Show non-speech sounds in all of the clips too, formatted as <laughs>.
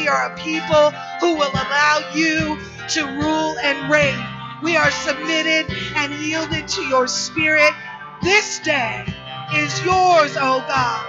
we are a people who will allow you to rule and reign. We are submitted and yielded to your spirit. This day is yours, O God.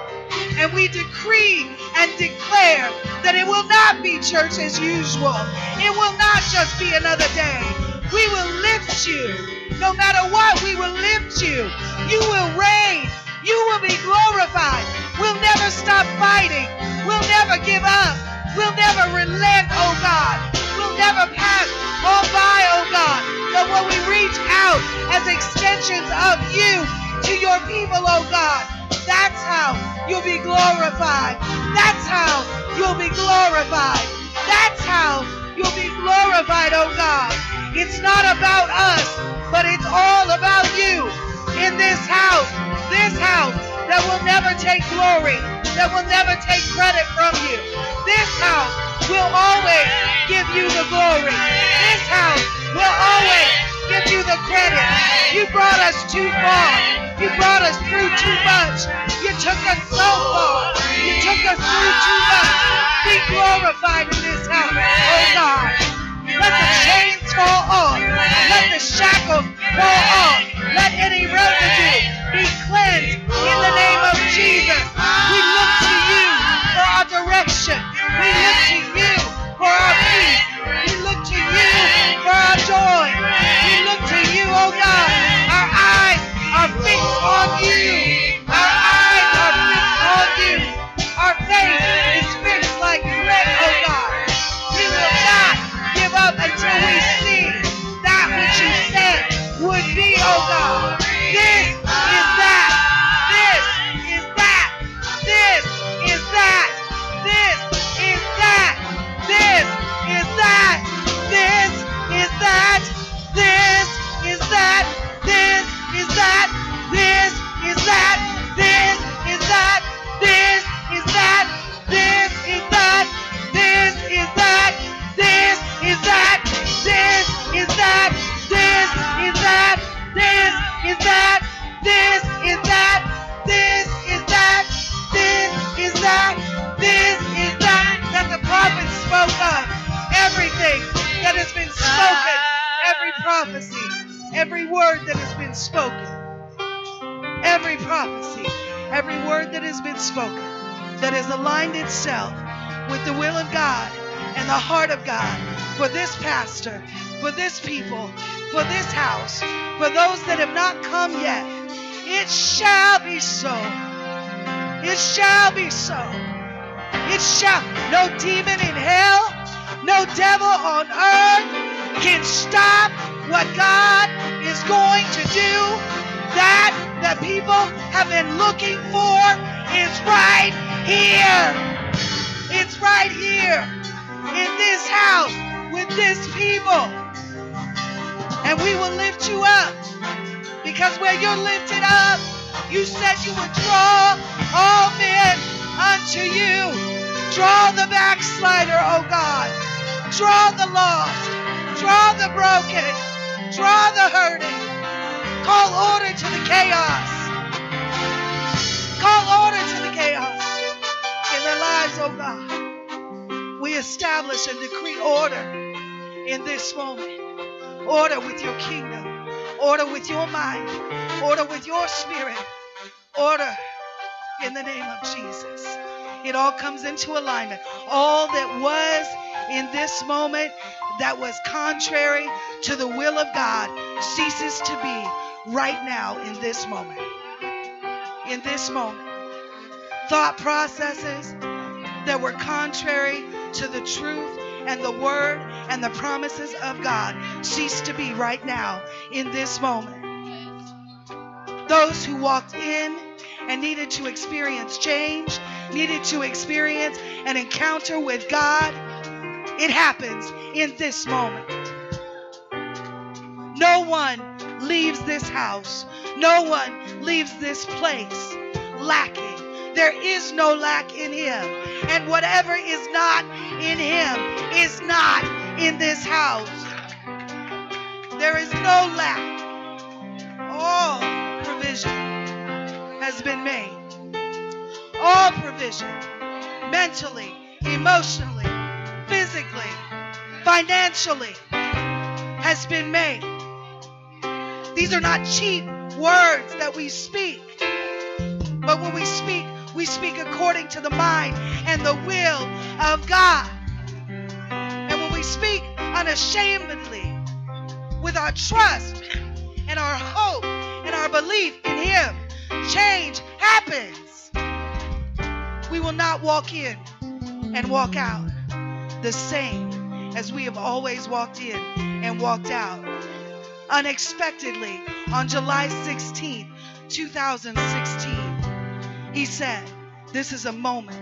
And we decree and declare that it will not be church as usual. It will not just be another day. We will lift you. No matter what, we will lift you. You will reign. You will be glorified. We'll never stop fighting. We'll never give up. We'll never relent, oh God. We'll never pass on by, oh God. But when we reach out as extensions of you to your people, oh God, that's how you'll be glorified. That's how you'll be glorified. That's how you'll be glorified, oh God. It's not about us, but it's all about you in this house, this house that will never take glory, that will never take credit from you. This house will always give you the glory. This house will always give you the credit. You brought us too far. You brought us through too much. You took us so far. You took us through too much. Be glorified in this house, oh God. Let the chains fall off. Let the shackles fall off. Let any residue be cleansed in the name of Jesus. We look to you for our direction. We look to you for our peace. We look to you for our joy. We look to you, oh God. Our eyes are fixed on you. That. This is that. This is that. This is that. This is that. This is that. This is that. This is that. This is that. This is that. This is that. This is that. This is that. That the prophets spoke of. Everything that has been spoken. Every prophecy. Every word that has been spoken. Every prophecy. Every word that has been spoken. That has aligned itself with the will of God and the heart of God for this pastor, for this people, for this house, for those that have not come yet. It shall be so. It shall be so. It shall. No demon in hell, no devil on earth can stop what God is going to do. That that people have been looking for is right here. It's right here in this house with this people. And we will lift you up because where you're lifted up, you said you would draw all men unto you. Draw the backslider, oh God. Draw the lost. Draw the broken. Draw the hurting. Call order to the chaos. Call order to the chaos in their lives, oh God. We establish and decree order in this moment. Order with your kingdom. Order with your mind. Order with your spirit. Order in the name of Jesus. It all comes into alignment. All that was in this moment that was contrary to the will of God ceases to be right now in this moment. In this moment. Thought processes that were contrary to the truth and the word and the promises of God cease to be right now in this moment. Those who walked in and needed to experience change, needed to experience an encounter with God, it happens in this moment. No one leaves this house, no one leaves this place lacking. There is no lack in Him. And whatever is not in Him is not in this house. There is no lack. All provision has been made. All provision, mentally, emotionally, physically, financially has been made. These are not cheap words that we speak. But when we speak, we speak according to the mind and the will of God. And when we speak unashamedly with our trust and our hope and our belief in Him, change happens. We will not walk in and walk out the same as we have always walked in and walked out. Unexpectedly, on July 16th, 2016, he said, This is a moment.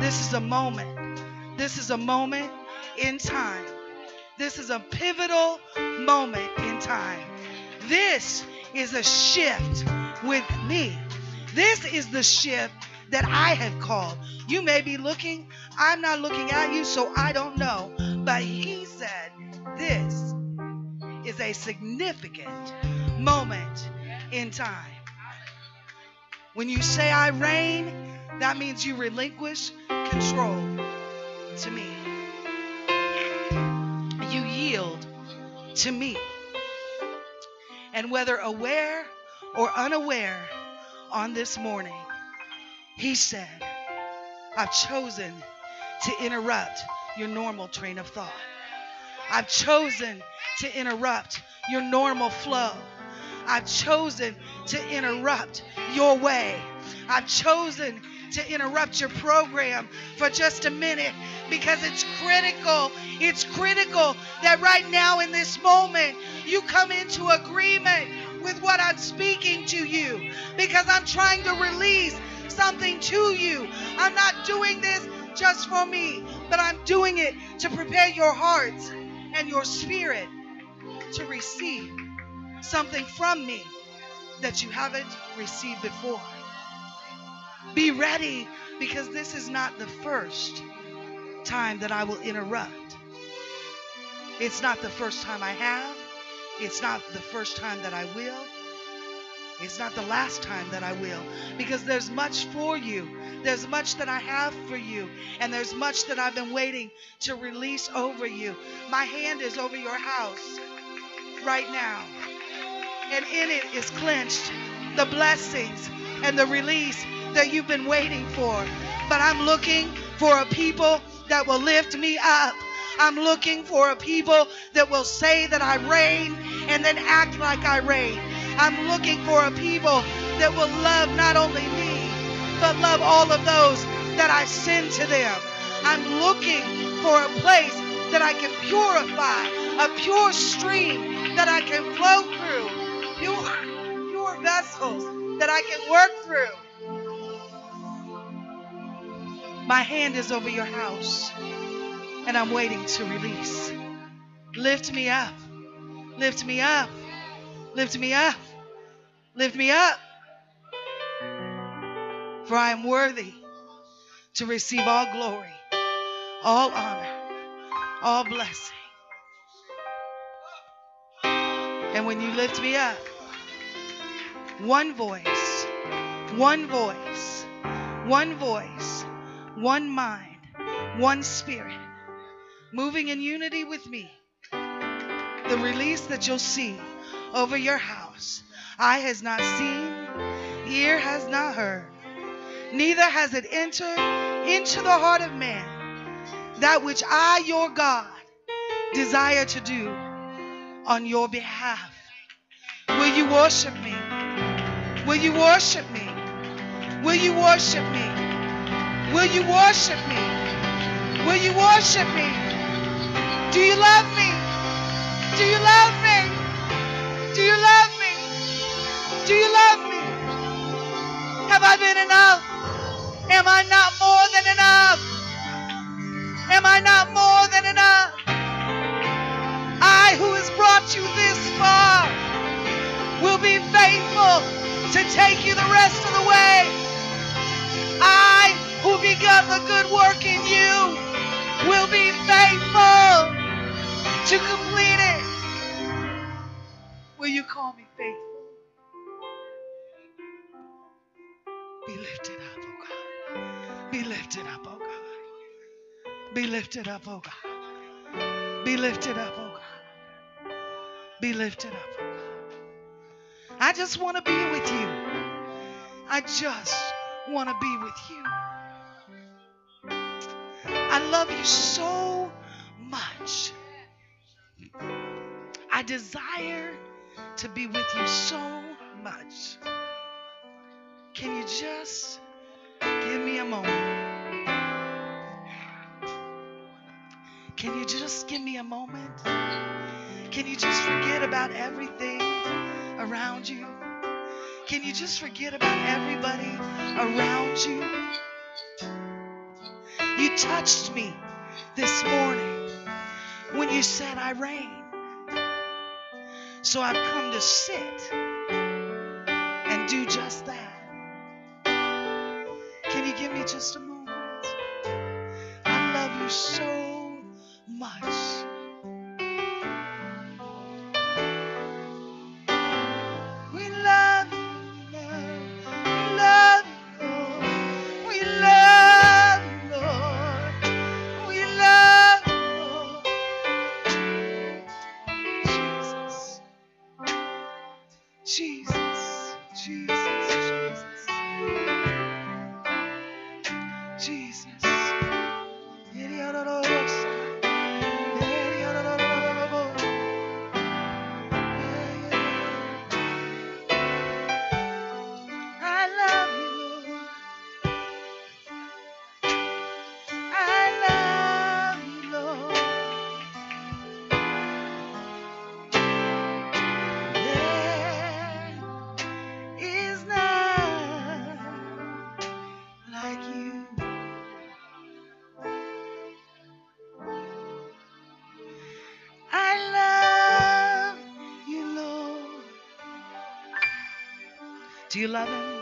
This is a moment. This is a moment in time. This is a pivotal moment in time. This is a shift with me. This is the shift that I have called. You may be looking, I'm not looking at you, so I don't know. But he said, This is a significant moment in time. When you say I reign, that means you relinquish control to me. You yield to me. And whether aware or unaware on this morning, he said, I've chosen to interrupt your normal train of thought. I've chosen to interrupt your normal flow. I've chosen to interrupt your way. I've chosen to interrupt your program for just a minute because it's critical. It's critical that right now in this moment you come into agreement with what I'm speaking to you because I'm trying to release something to you. I'm not doing this just for me, but I'm doing it to prepare your hearts and your spirit to receive something from me that you haven't received before. Be ready because this is not the first time that I will interrupt. It's not the first time I have. It's not the first time that I will. It's not the last time that I will because there's much for you. There's much that I have for you, and there's much that I've been waiting to release over you. My hand is over your house right now, and in it is clenched the blessings and the release that you've been waiting for. But I'm looking for a people that will lift me up. I'm looking for a people that will say that I reign and then act like I reign. I'm looking for a people that will love not only me, but love all of those that I send to them. I'm looking for a place that I can purify, a pure stream that I can flow through, pure, pure vessels that I can work through. My hand is over your house, and I'm waiting to release. Lift me up. Lift me up. Lift me up. Lift me up. For I am worthy to receive all glory, all honor, all blessing. And when you lift me up, one voice, one voice, one voice, one mind, one spirit, moving in unity with me, the release that you'll see over your house, eye has not seen, ear has not heard, neither has it entered into the heart of man that which I, your God, desire to do on your behalf. Will you worship me? Will you worship me? Will you worship me? Will you worship me? Will you worship me? Do you love me? Do you love me? Do you love me? Do you love me? Have I been enough? Am I not more than enough? Am I not more than enough? I, who has brought you this far, will be faithful to take you the rest of the way. I, who begun the good work in you, will be faithful to complete it. Will you call me faithful? Be lifted up, oh God. Be lifted up, oh God. Be lifted up, oh God. Be lifted up, oh God. Be lifted up, oh I just want to be with you. I just want to be with you. I love you so much. I desire to be with you so much. Can you just give me a moment? Can you just give me a moment? Can you just forget about everything around you? Can you just forget about everybody around you? You touched me this morning when you said I reign. So I've come to sit and do just that. Can you give me just a moment? I love you so much. Do you love him?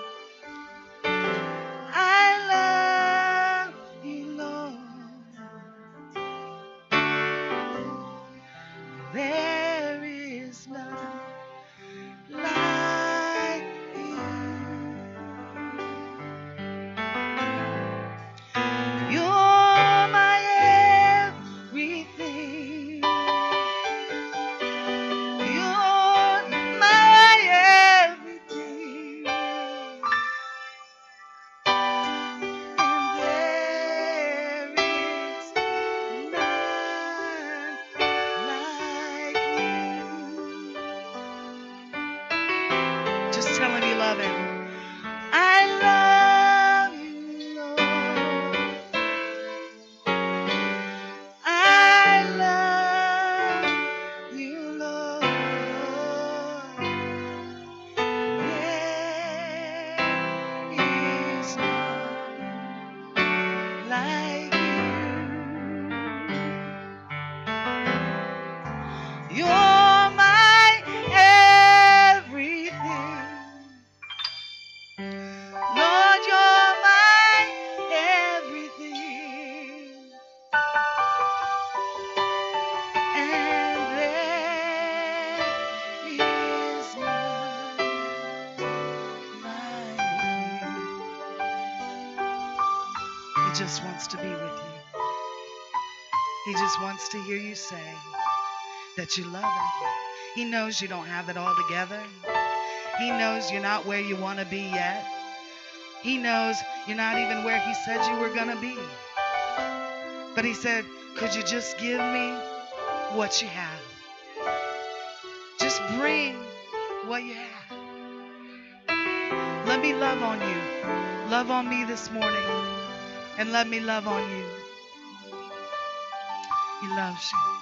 Wants to hear you say that you love him. He knows you don't have it all together. He knows you're not where you want to be yet. He knows you're not even where he said you were going to be. But he said, Could you just give me what you have? Just bring what you have. Let me love on you. Love on me this morning. And let me love on you. He loves you.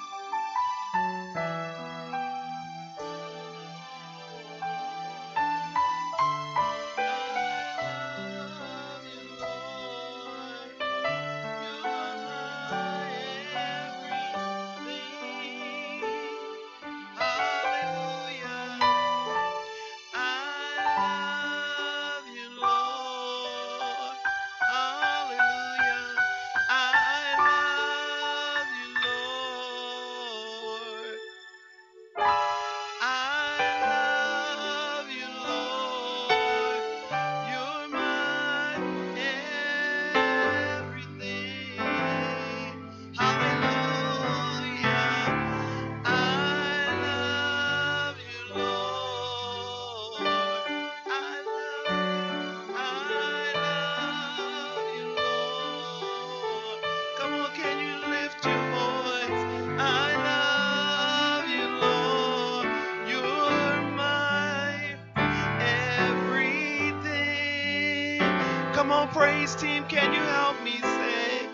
Praise team. Can you help me say,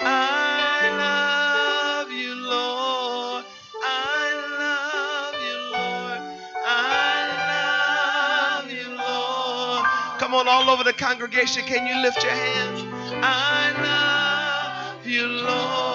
I love you, Lord. I love you, Lord. I love you, Lord. Come on, all over the congregation. Can you lift your hands? I love you, Lord.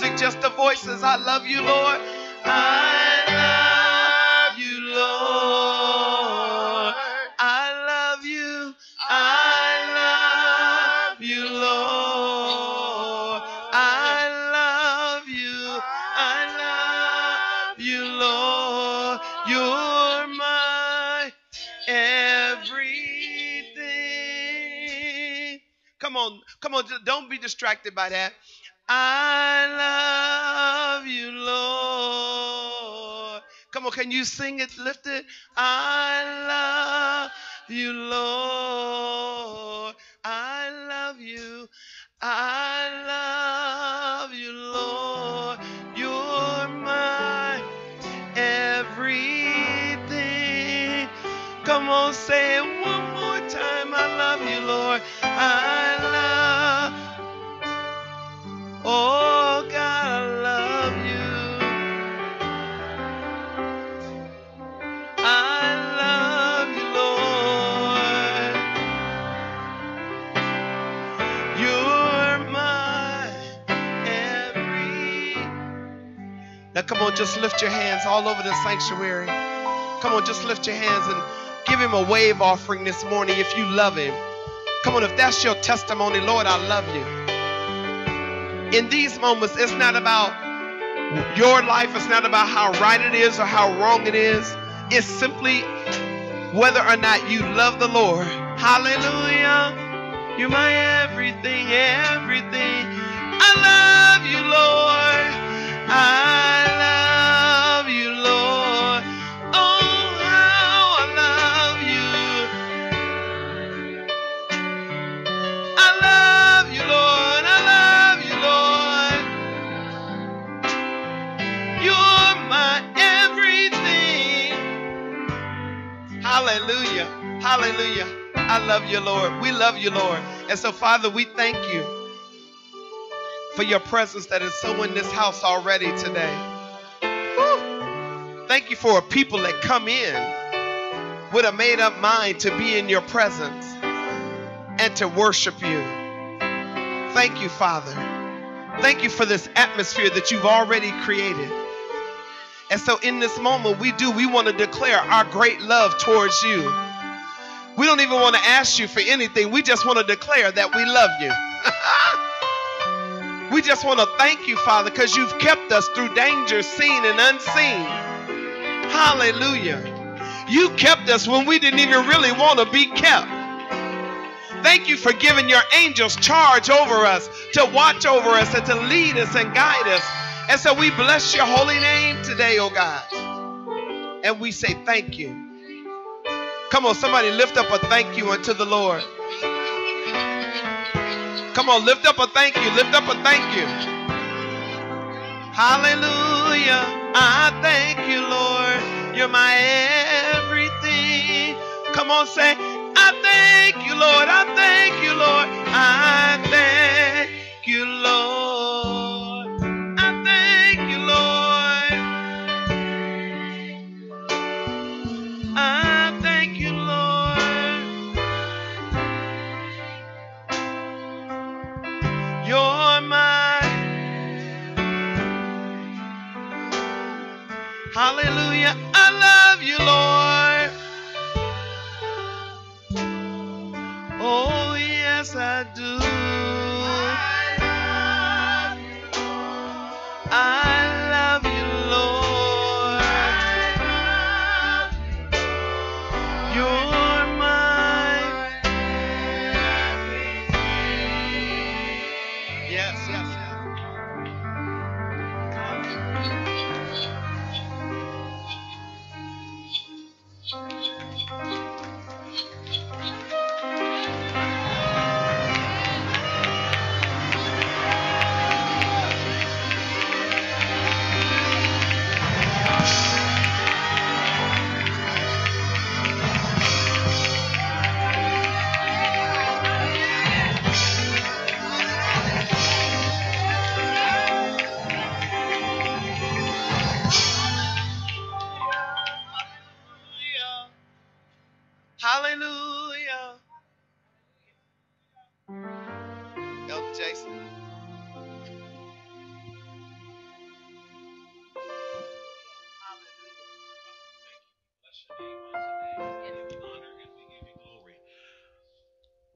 Music, just the voices. I love you, Lord. I love you, Lord. I love you. I love you, Lord. I love you. I love you, Lord. You're my everything. Come on, come on, don't be distracted by that. I love you, Lord. Come on, can you sing it? Lift it. Come on, just lift your hands all over the sanctuary. Come on, just lift your hands and give him a wave offering this morning if you love him. Come on, if that's your testimony, Lord, I love you. In these moments, it's not about your life, it's not about how right it is or how wrong it is. It's simply whether or not you love the Lord. Hallelujah. You're my everything, everything. I love you, Lord. I Hallelujah. I love you, Lord. We love you, Lord. And so, Father, we thank you for your presence that is so in this house already today. Woo. Thank you for a people that come in with a made up mind to be in your presence and to worship you. Thank you, Father. Thank you for this atmosphere that you've already created. And so, in this moment, we do, we want to declare our great love towards you. We don't even want to ask you for anything. We just want to declare that we love you. <laughs> we just want to thank you, Father, because you've kept us through danger seen and unseen. Hallelujah. You kept us when we didn't even really want to be kept. Thank you for giving your angels charge over us to watch over us and to lead us and guide us. And so we bless your holy name today, oh God. And we say thank you. Come on, somebody lift up a thank you unto the Lord. Come on, lift up a thank you. Lift up a thank you. Hallelujah. I thank you, Lord. You're my everything. Come on, say, I thank you, Lord. I thank you, Lord. I thank you, Lord. I love you, Lord. Oh yes, I do.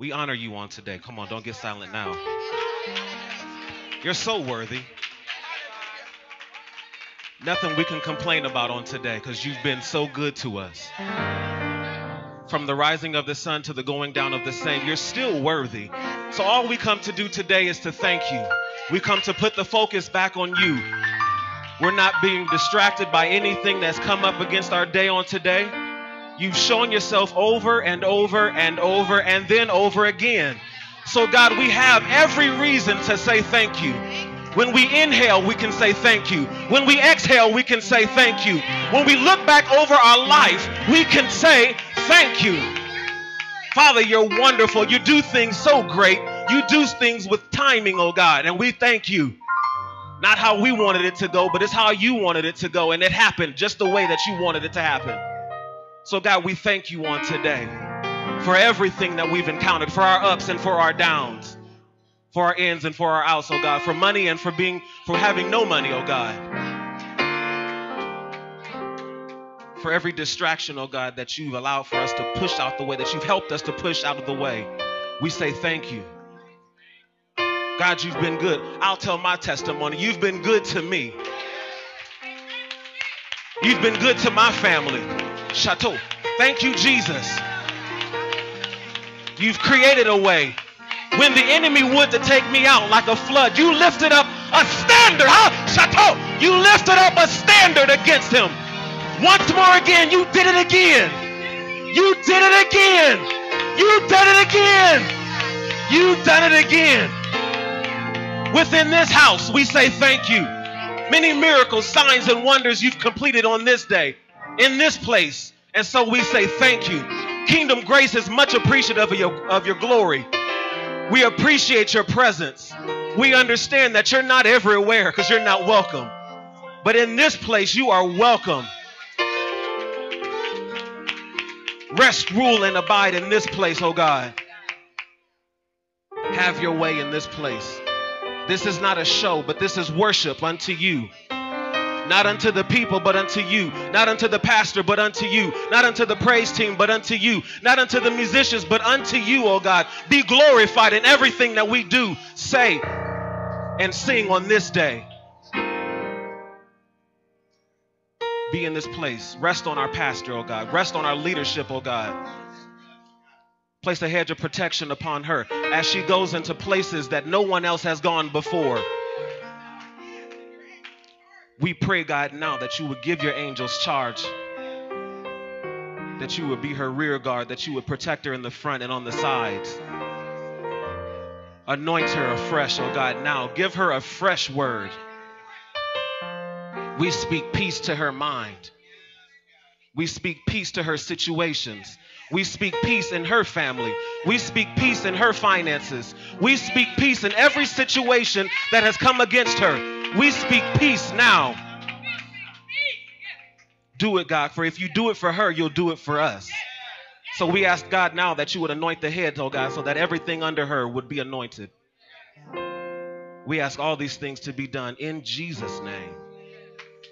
We honor you on today. Come on, don't get silent now. You're so worthy. Nothing we can complain about on today because you've been so good to us. From the rising of the sun to the going down of the same, you're still worthy. So, all we come to do today is to thank you. We come to put the focus back on you. We're not being distracted by anything that's come up against our day on today. You've shown yourself over and over and over and then over again. So, God, we have every reason to say thank you. When we inhale, we can say thank you. When we exhale, we can say thank you. When we look back over our life, we can say thank you. Father, you're wonderful. You do things so great. You do things with timing, oh God, and we thank you. Not how we wanted it to go, but it's how you wanted it to go, and it happened just the way that you wanted it to happen. So, God, we thank you on today for everything that we've encountered, for our ups and for our downs, for our ins and for our outs, oh God, for money and for being for having no money, oh God. For every distraction, oh God, that you've allowed for us to push out the way, that you've helped us to push out of the way. We say thank you. God, you've been good. I'll tell my testimony. You've been good to me. You've been good to my family. Chateau. Thank you, Jesus. You've created a way. When the enemy would to take me out like a flood, you lifted up a standard. Huh? Chateau. You lifted up a standard against him. Once more again, you did it again. You did it again. You did it again. You done it again. Within this house, we say thank you. Many miracles, signs, and wonders you've completed on this day, in this place. And so we say thank you. Kingdom Grace is much appreciative of your, of your glory. We appreciate your presence. We understand that you're not everywhere because you're not welcome. But in this place, you are welcome. Rest, rule, and abide in this place, oh God. Have your way in this place. This is not a show, but this is worship unto you. Not unto the people, but unto you. Not unto the pastor, but unto you. Not unto the praise team, but unto you. Not unto the musicians, but unto you, oh God. Be glorified in everything that we do, say, and sing on this day. Be in this place. Rest on our pastor, oh God. Rest on our leadership, oh God. Place a hedge of protection upon her as she goes into places that no one else has gone before. We pray, God, now that you would give your angels charge, that you would be her rear guard, that you would protect her in the front and on the sides. Anoint her afresh, oh God, now. Give her a fresh word. We speak peace to her mind. We speak peace to her situations. We speak peace in her family. We speak peace in her finances. We speak peace in every situation that has come against her. We speak peace now. Do it, God, for if you do it for her, you'll do it for us. So we ask God now that you would anoint the head, oh God, so that everything under her would be anointed. We ask all these things to be done in Jesus' name.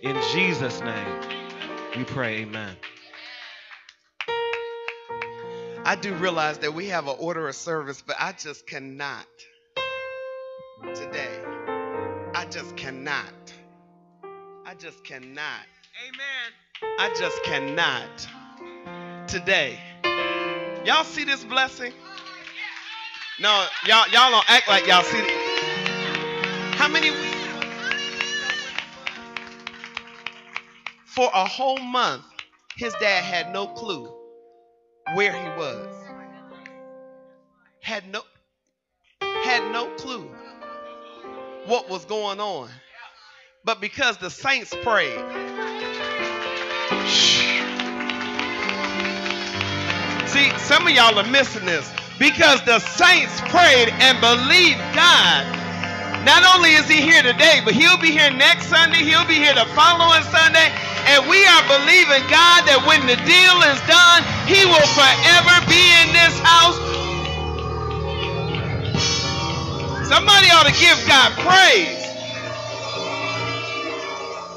In Jesus' name, we pray, amen. I do realize that we have an order of service, but I just cannot today. I just cannot. I just cannot. Amen. I just cannot today. Y'all see this blessing? No, y'all y'all don't act like y'all see it. How many For a whole month, his dad had no clue where he was. Had no had no clue what was going on. But because the saints prayed, see, some of y'all are missing this. Because the saints prayed and believed God. Not only is he here today, but he'll be here next Sunday, he'll be here the following Sunday, and we are believing God that when the deal is done, he will forever be in this house. Somebody ought to give God praise.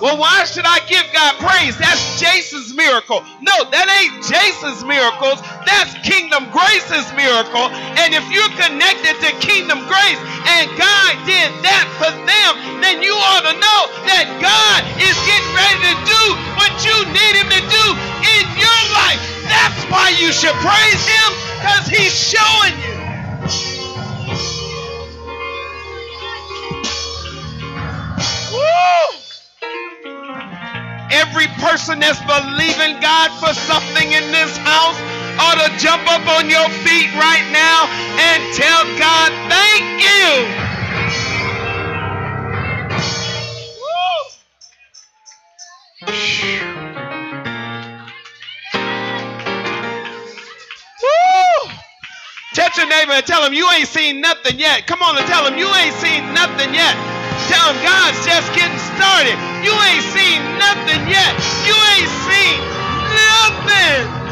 Well, why should I give God praise? That's Jason's miracle. No, that ain't Jason's miracles. That's Kingdom Grace's miracle. And if you're connected to Kingdom Grace and God did that for them, then you ought to know that God is getting ready to do what you need Him to do in your life. That's why you should praise Him because He's showing you. Every person that's believing God for something in this house ought to jump up on your feet right now and tell God, thank you. Woo! Touch your neighbor and tell him you ain't seen nothing yet. Come on and tell him you ain't seen nothing yet. Tell him God's just getting started. You ain't seen nothing yet. You ain't seen nothing.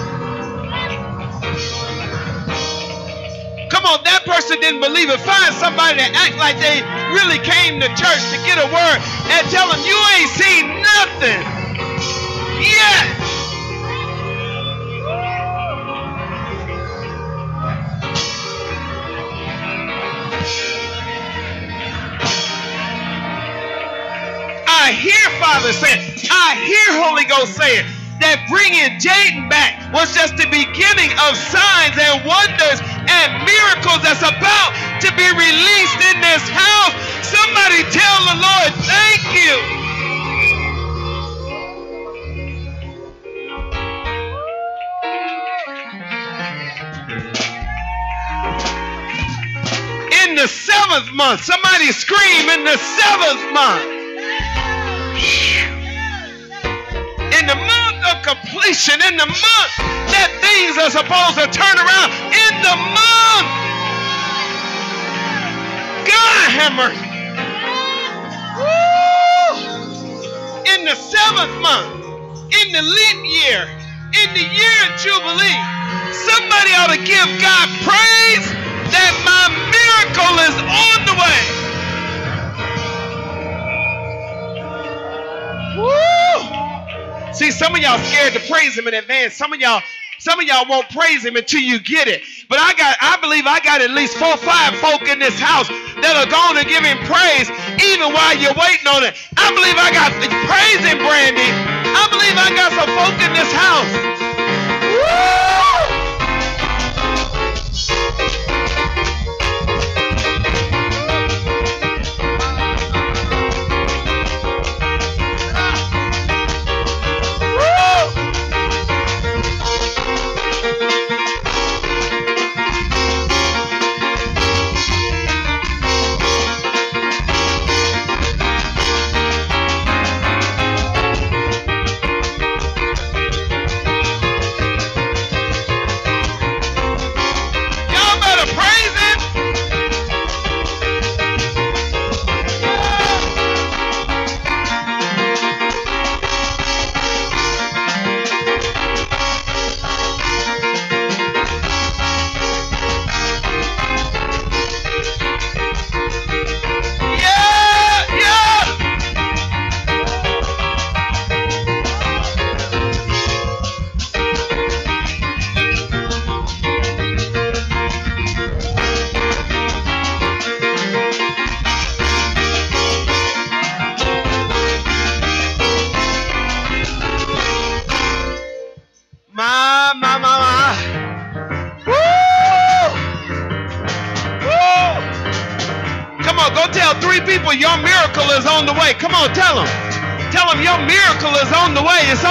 Come on, that person didn't believe it. Find somebody that act like they really came to church to get a word and tell them you ain't seen nothing yet. Father saying, I hear Holy Ghost saying that bringing Jaden back was just the beginning of signs and wonders and miracles that's about to be released in this house. Somebody tell the Lord, thank you. In the seventh month, somebody scream in the seventh month. In the month of completion, in the month that things are supposed to turn around, in the month. God have mercy. In the seventh month, in the leap year, in the year of Jubilee, somebody ought to give God praise that my miracle is on the way. Woo! See, some of y'all scared to praise him in advance. Some of y'all, some of y'all won't praise him until you get it. But I got, I believe I got at least four, five folk in this house that are going to give him praise even while you're waiting on it. I believe I got praise him, Brandy. I believe I got some folk in this house. Woo!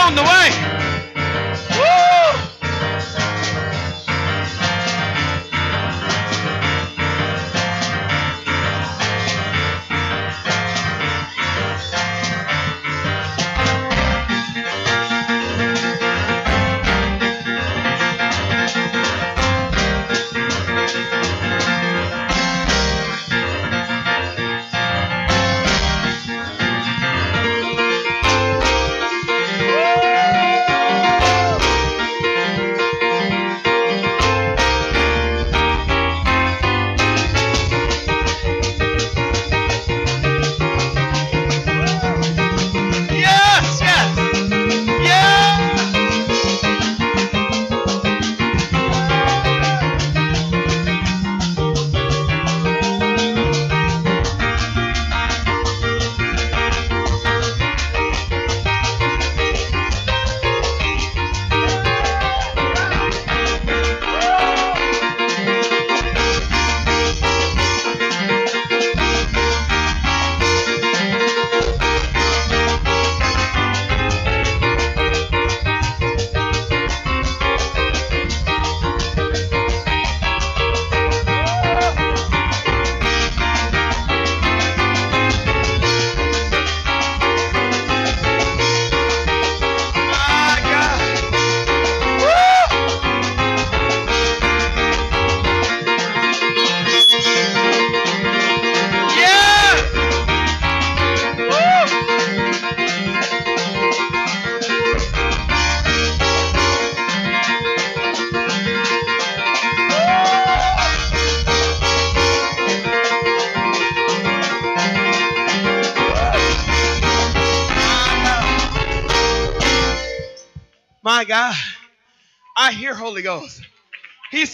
On the way.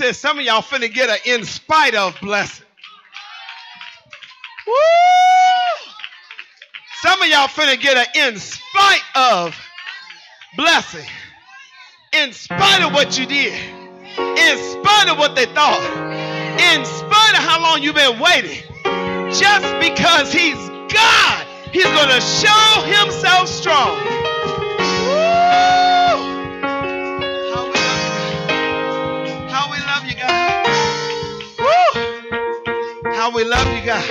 Says some of y'all finna get a in spite of blessing. Woo! Some of y'all finna get an in spite of blessing. In spite of what you did. In spite of what they thought. In spite of how long you've been waiting. Just because he's God, he's gonna show himself strong. How we love you, God.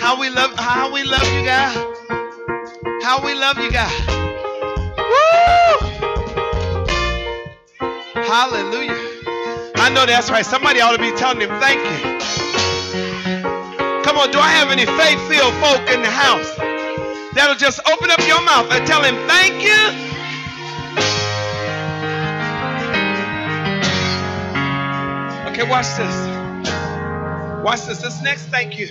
How we love, how we love, you, God. How we love you, God. Woo! Hallelujah. I know that's right. Somebody ought to be telling him thank you. Come on, do I have any faith-filled folk in the house that'll just open up your mouth and tell him thank you? Okay, watch this. Watch this. This next thank you.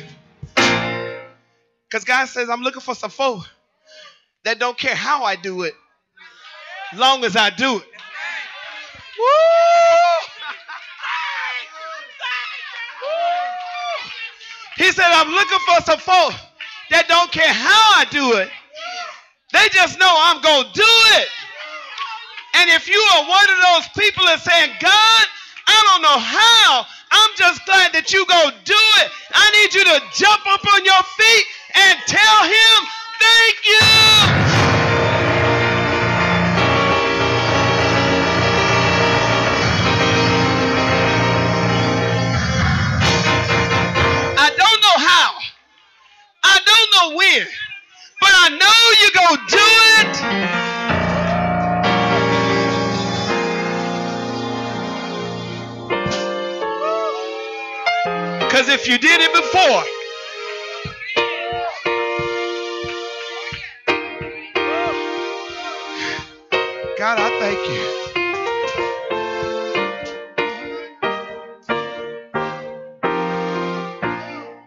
Because God says, I'm looking for some folk that don't care how I do it, long as I do it. Woo! He said, I'm looking for some folk that don't care how I do it. They just know I'm going to do it. And if you are one of those people that's saying, God, I don't know how, I'm just glad that you go do it. I need you to jump up on your feet and tell him, thank you. I don't know how. I don't know when. But I know you go do it. Because if you did it before, God, I thank you.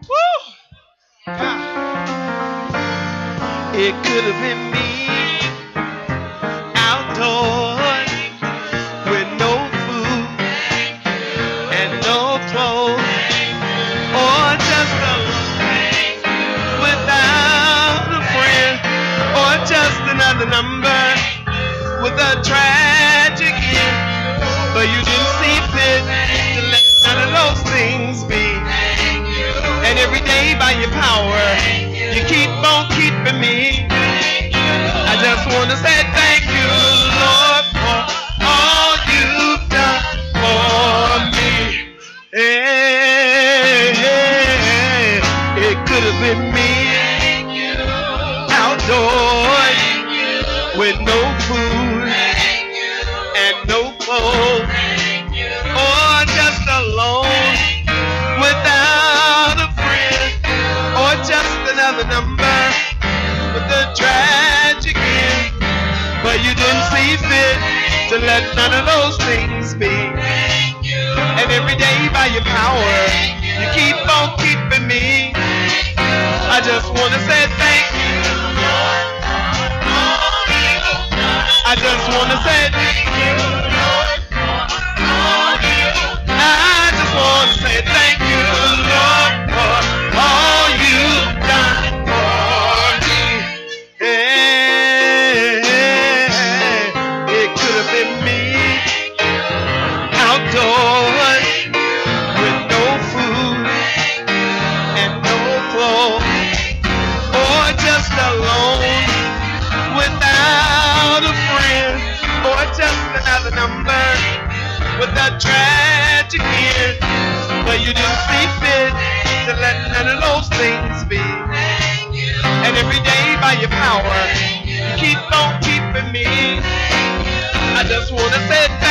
Woo! It could have been with to let none of those things be. And every day by your power, you keep on keeping me. I just wanna say thank you. I just wanna say thank you. you just see fit to let none of those things be. And every day by your power, you keep on keeping me. I just wanna say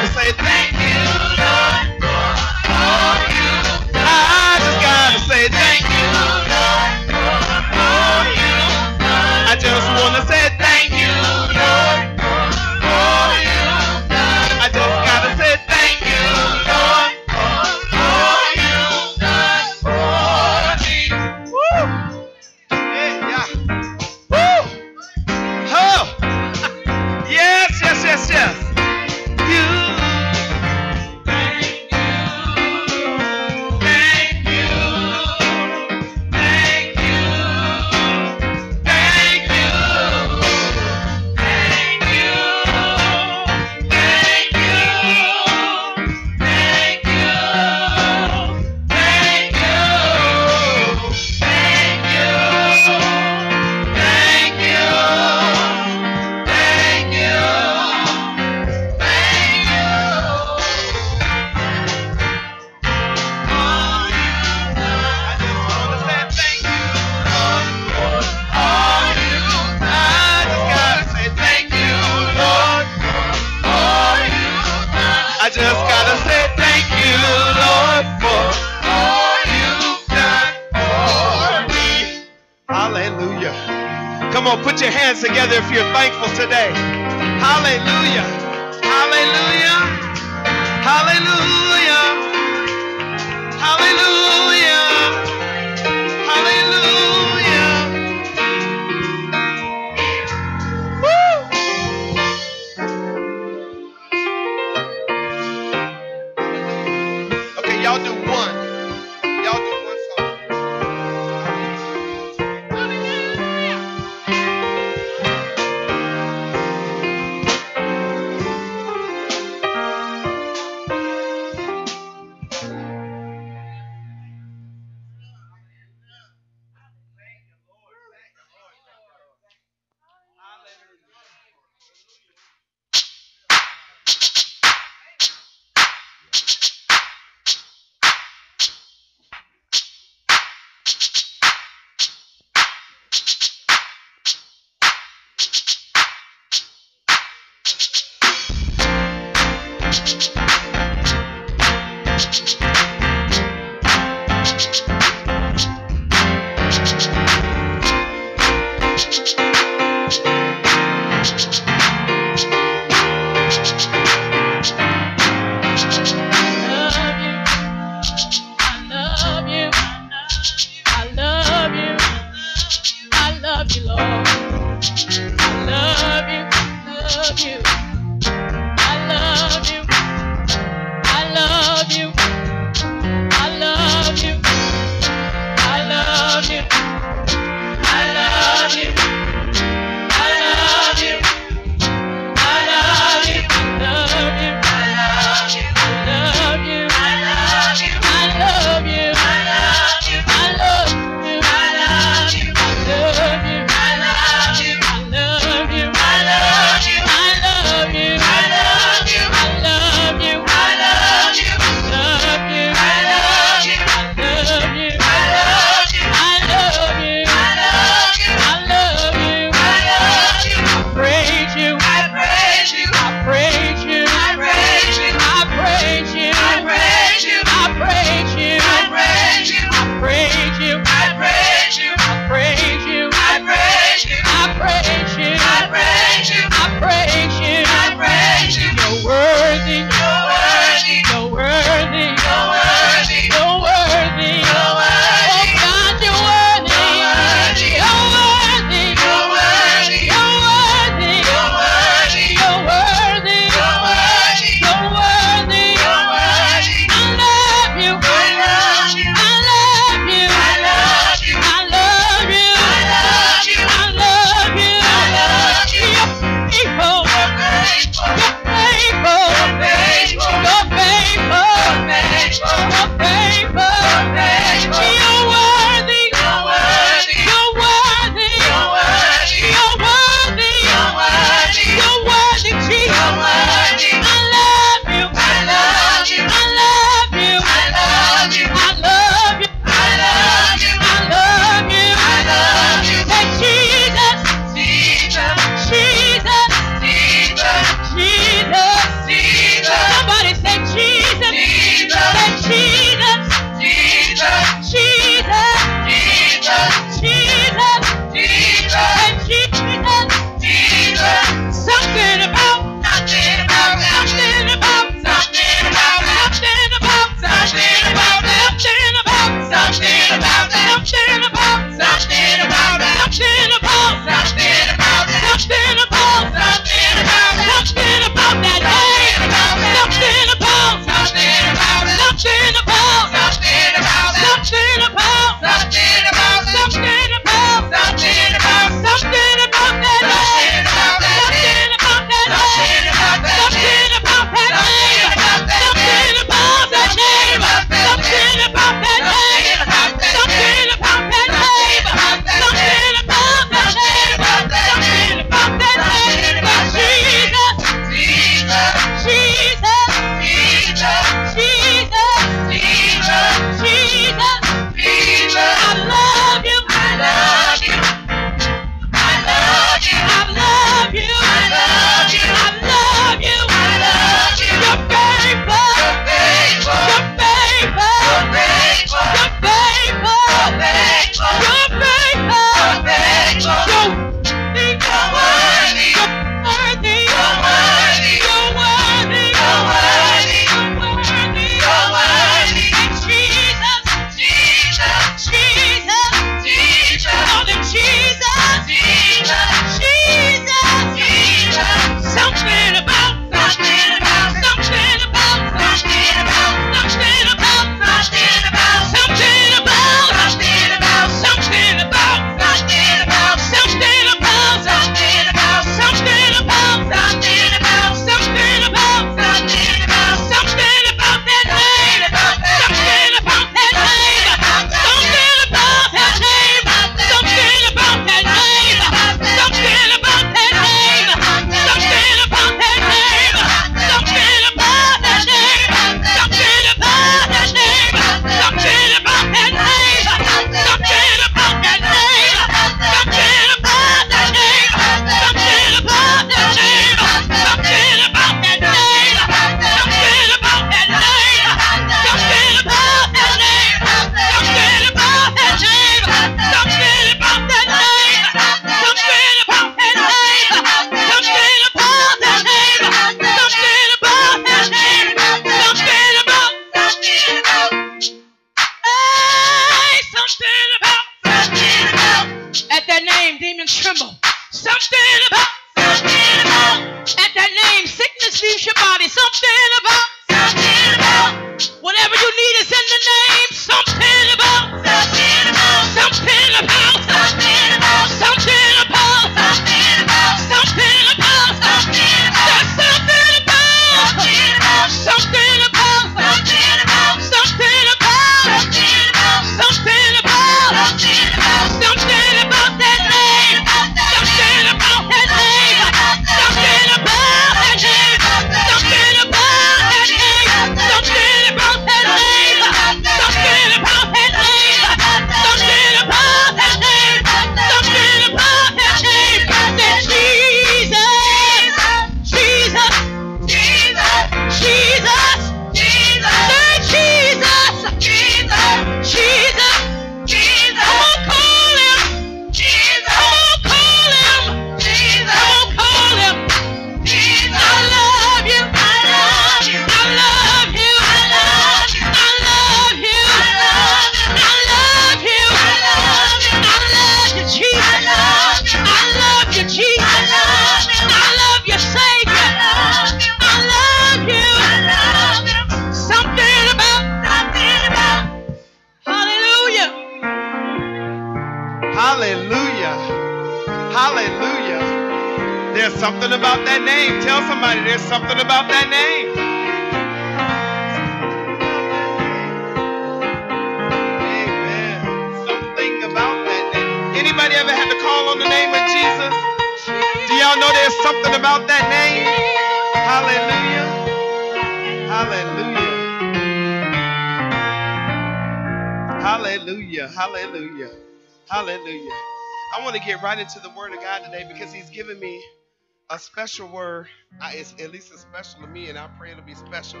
a special word. I, it's at least it's special to me, and I pray it'll be special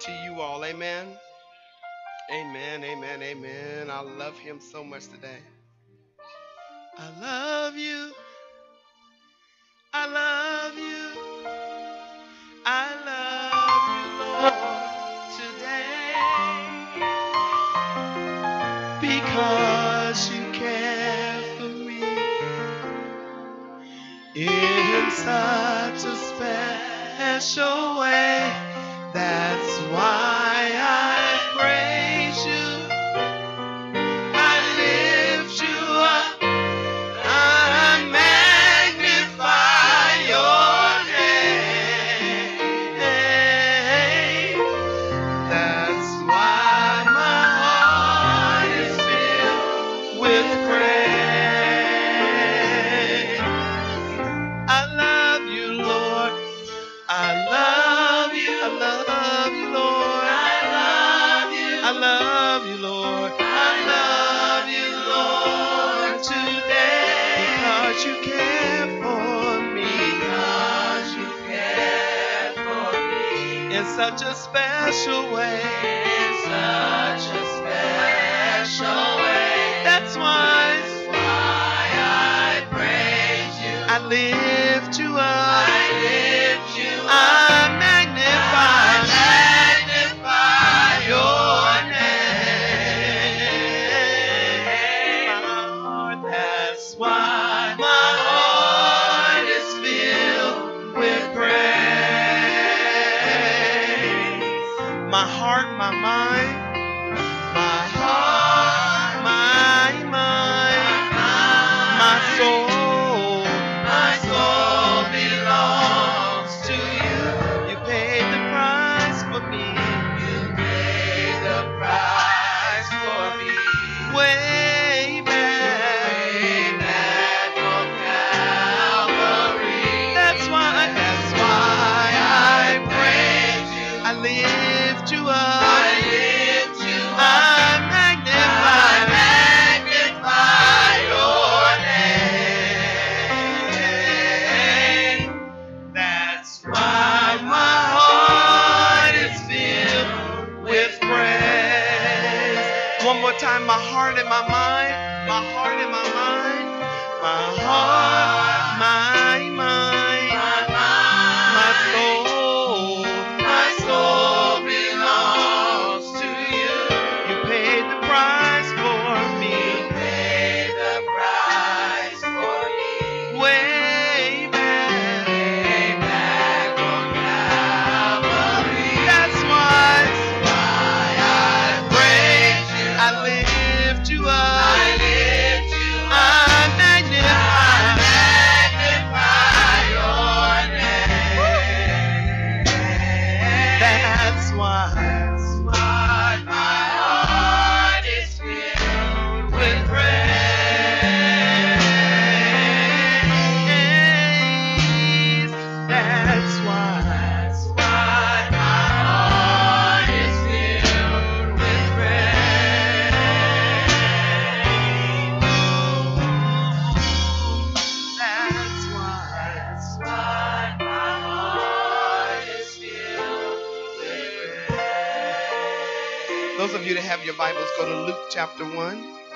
to you all. Amen. Amen. Amen. Amen. I love him so much today. I love you. I love you. I love. you, Lord, today, because you care. in such a special way. That's why I pray. Have your Bibles, go to Luke chapter 1.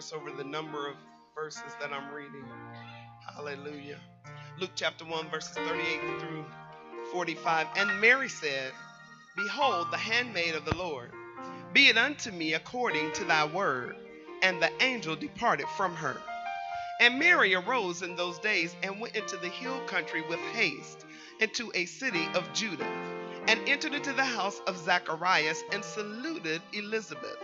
Nervous over the number of verses that I'm reading. Hallelujah. Luke chapter 1, verses 38 through 45. And Mary said, Behold, the handmaid of the Lord, be it unto me according to thy word. And the angel departed from her. And Mary arose in those days and went into the hill country with haste into a city of Judah, and entered into the house of Zacharias and saluted Elizabeth.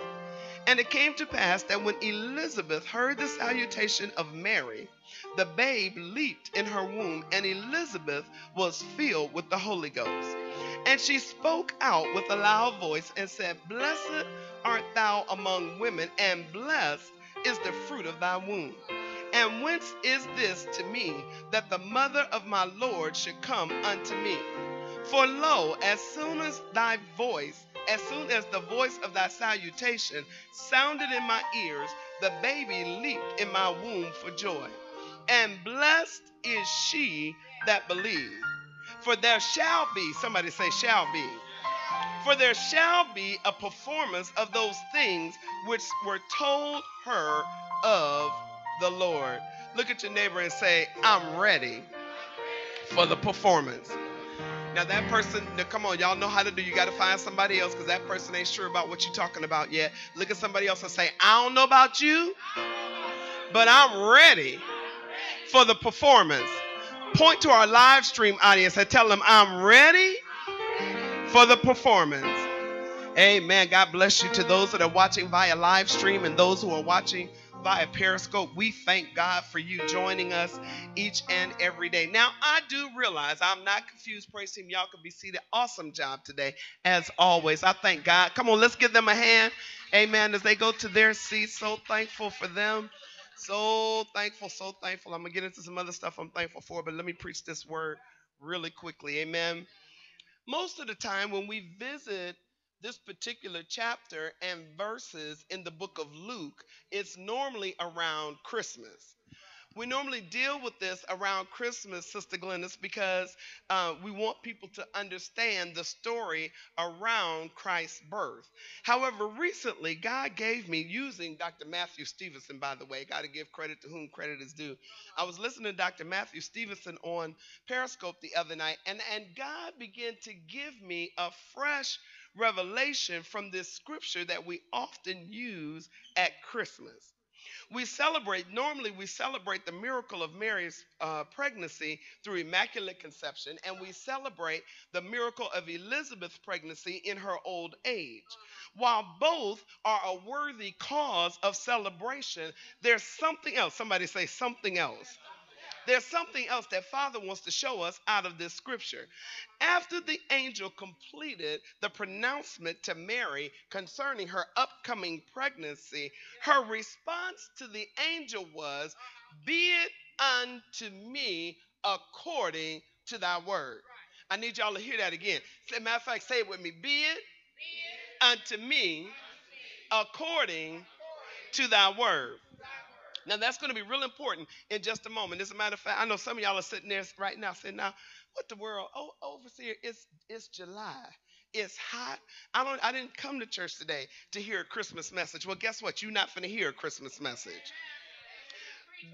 And it came to pass that when Elizabeth heard the salutation of Mary, the babe leaped in her womb, and Elizabeth was filled with the Holy Ghost. And she spoke out with a loud voice and said, Blessed art thou among women, and blessed is the fruit of thy womb. And whence is this to me that the mother of my Lord should come unto me? For lo, as soon as thy voice, as soon as the voice of thy salutation sounded in my ears, the baby leaped in my womb for joy. And blessed is she that believed. For there shall be, somebody say, shall be. For there shall be a performance of those things which were told her of the Lord. Look at your neighbor and say, I'm ready for the performance. Now that person, now come on, y'all know how to do. You got to find somebody else because that person ain't sure about what you're talking about yet. Look at somebody else and say, I don't know about you, but I'm ready for the performance. Point to our live stream audience and tell them I'm ready for the performance. Amen. God bless you to those that are watching via live stream and those who are watching via Periscope. We thank God for you joining us each and every day. Now, I do realize I'm not confused. Praise Him. Y'all can be seated. Awesome job today, as always. I thank God. Come on, let's give them a hand. Amen. As they go to their seats, so thankful for them. So thankful, so thankful. I'm going to get into some other stuff I'm thankful for, but let me preach this word really quickly. Amen. Most of the time, when we visit this particular chapter and verses in the book of Luke, it's normally around Christmas. We normally deal with this around Christmas, Sister Glennis, because uh, we want people to understand the story around Christ's birth. However, recently, God gave me, using Dr. Matthew Stevenson, by the way, got to give credit to whom credit is due. I was listening to Dr. Matthew Stevenson on Periscope the other night, and, and God began to give me a fresh revelation from this scripture that we often use at Christmas. We celebrate, normally, we celebrate the miracle of Mary's uh, pregnancy through immaculate conception, and we celebrate the miracle of Elizabeth's pregnancy in her old age. While both are a worthy cause of celebration, there's something else. Somebody say something else. There's something else that Father wants to show us out of this scripture. After the angel completed the pronouncement to Mary concerning her upcoming pregnancy, her response to the angel was, Be it unto me according to thy word. I need y'all to hear that again. Matter of fact, say it with me. Be it, unto me according to thy word. Now that's going to be real important in just a moment. As a matter of fact, I know some of y'all are sitting there right now saying, "Now, what the world? Oh, overseer, it's it's July. It's hot. I don't. I didn't come to church today to hear a Christmas message. Well, guess what? You're not going to hear a Christmas message.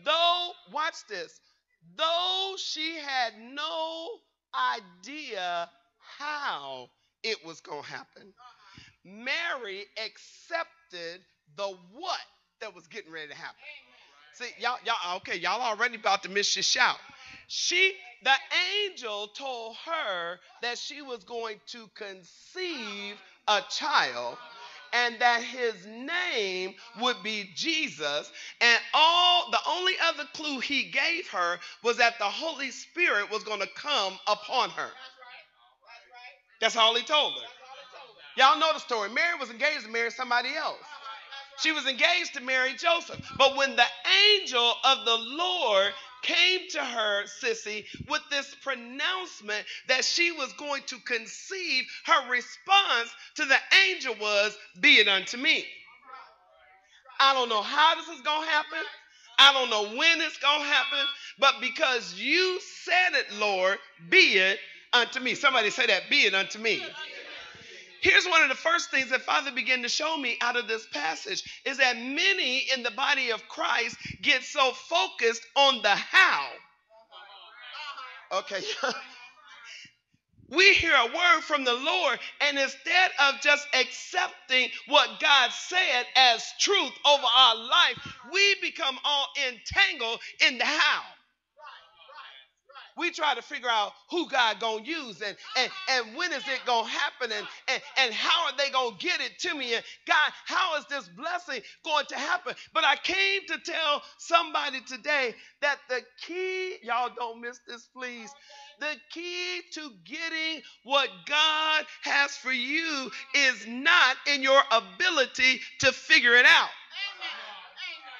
Though, watch this. Though she had no idea how it was going to happen, Mary accepted the what that was getting ready to happen. See, y'all, y'all, okay, y'all already about to miss your shout. She, the angel told her that she was going to conceive a child and that his name would be Jesus. And all the only other clue he gave her was that the Holy Spirit was going to come upon her. That's all he told her. Y'all know the story. Mary was engaged to marry somebody else. She was engaged to marry Joseph. But when the angel of the Lord came to her, sissy, with this pronouncement that she was going to conceive, her response to the angel was, Be it unto me. I don't know how this is going to happen. I don't know when it's going to happen. But because you said it, Lord, be it unto me. Somebody say that, be it unto me. Here's one of the first things that Father began to show me out of this passage is that many in the body of Christ get so focused on the how. Okay. <laughs> we hear a word from the Lord, and instead of just accepting what God said as truth over our life, we become all entangled in the how we try to figure out who God gonna use and and, and when is it gonna happen and, and, and how are they gonna get it to me and God, how is this blessing going to happen? But I came to tell somebody today that the key, y'all don't miss this, please. The key to getting what God has for you is not in your ability to figure it out. Amen. Amen.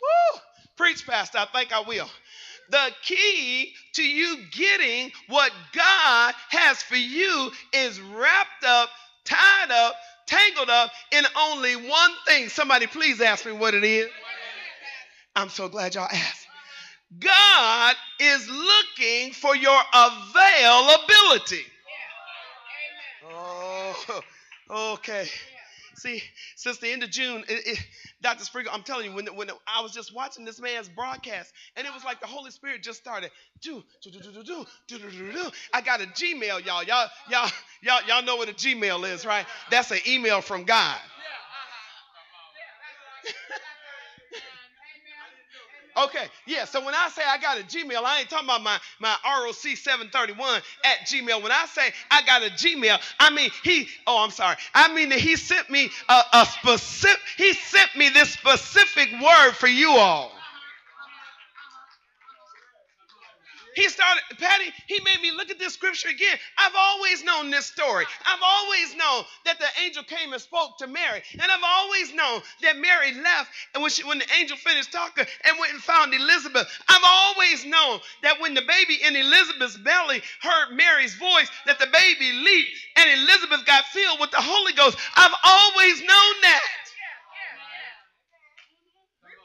Woo! Preach, Pastor. I think I will. The key to you getting what God has for you is wrapped up, tied up, tangled up in only one thing. Somebody, please ask me what it is. I'm so glad y'all asked. God is looking for your availability. Oh, <laughs> okay. See, since the end of June, it, it, Dr. Sprinkle, I'm telling you, when, when I was just watching this man's broadcast, and it was like the Holy Spirit just started do do do do do do do do do. I got a Gmail, y'all. Y'all y'all y'all y'all know what a Gmail is, right? That's an email from God. Okay, yeah. So when I say I got a Gmail, I ain't talking about my, my ROC 731 at Gmail. When I say I got a Gmail, I mean he, oh, I'm sorry. I mean that he sent me a, a specific, he sent me this specific word for you all. He started, Patty, he made me look at this scripture again. I've always known this story. I've always known that the angel came and spoke to Mary. And I've always known that Mary left and when, she, when the angel finished talking and went and found Elizabeth. I've always known that when the baby in Elizabeth's belly heard Mary's voice, that the baby leaped and Elizabeth got filled with the Holy Ghost. I've always known that.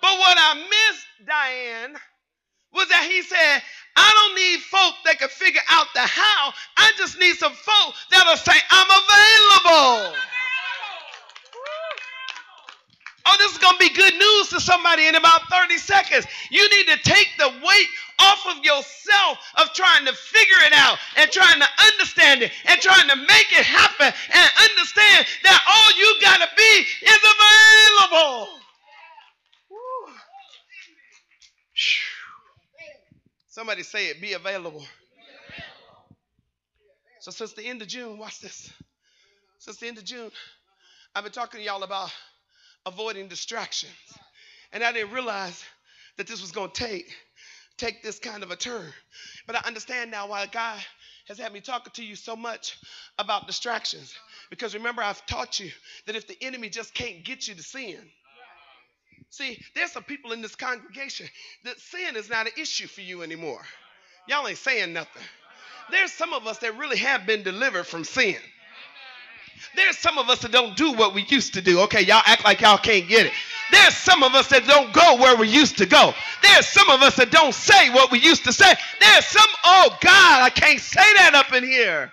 But what I missed, Diane, was that he said, I don't need folk that can figure out the how. I just need some folk that'll say, I'm available. Oh, this is going to be good news to somebody in about 30 seconds. You need to take the weight off of yourself of trying to figure it out and trying to understand it and trying to make it happen and understand that all you got to be is available. Somebody say it, be available. So since the end of June, watch this. Since the end of June, I've been talking to y'all about avoiding distractions. And I didn't realize that this was going to take take this kind of a turn. But I understand now why God has had me talking to you so much about distractions. Because remember, I've taught you that if the enemy just can't get you to sin, see, there's some people in this congregation that sin is not an issue for you anymore. Y'all ain't saying nothing. There's some of us that really have been delivered from sin. There's some of us that don't do what we used to do. Okay, y'all act like y'all can't get it. There's some of us that don't go where we used to go. There's some of us that don't say what we used to say. There's some, oh God, I can't say that up in here.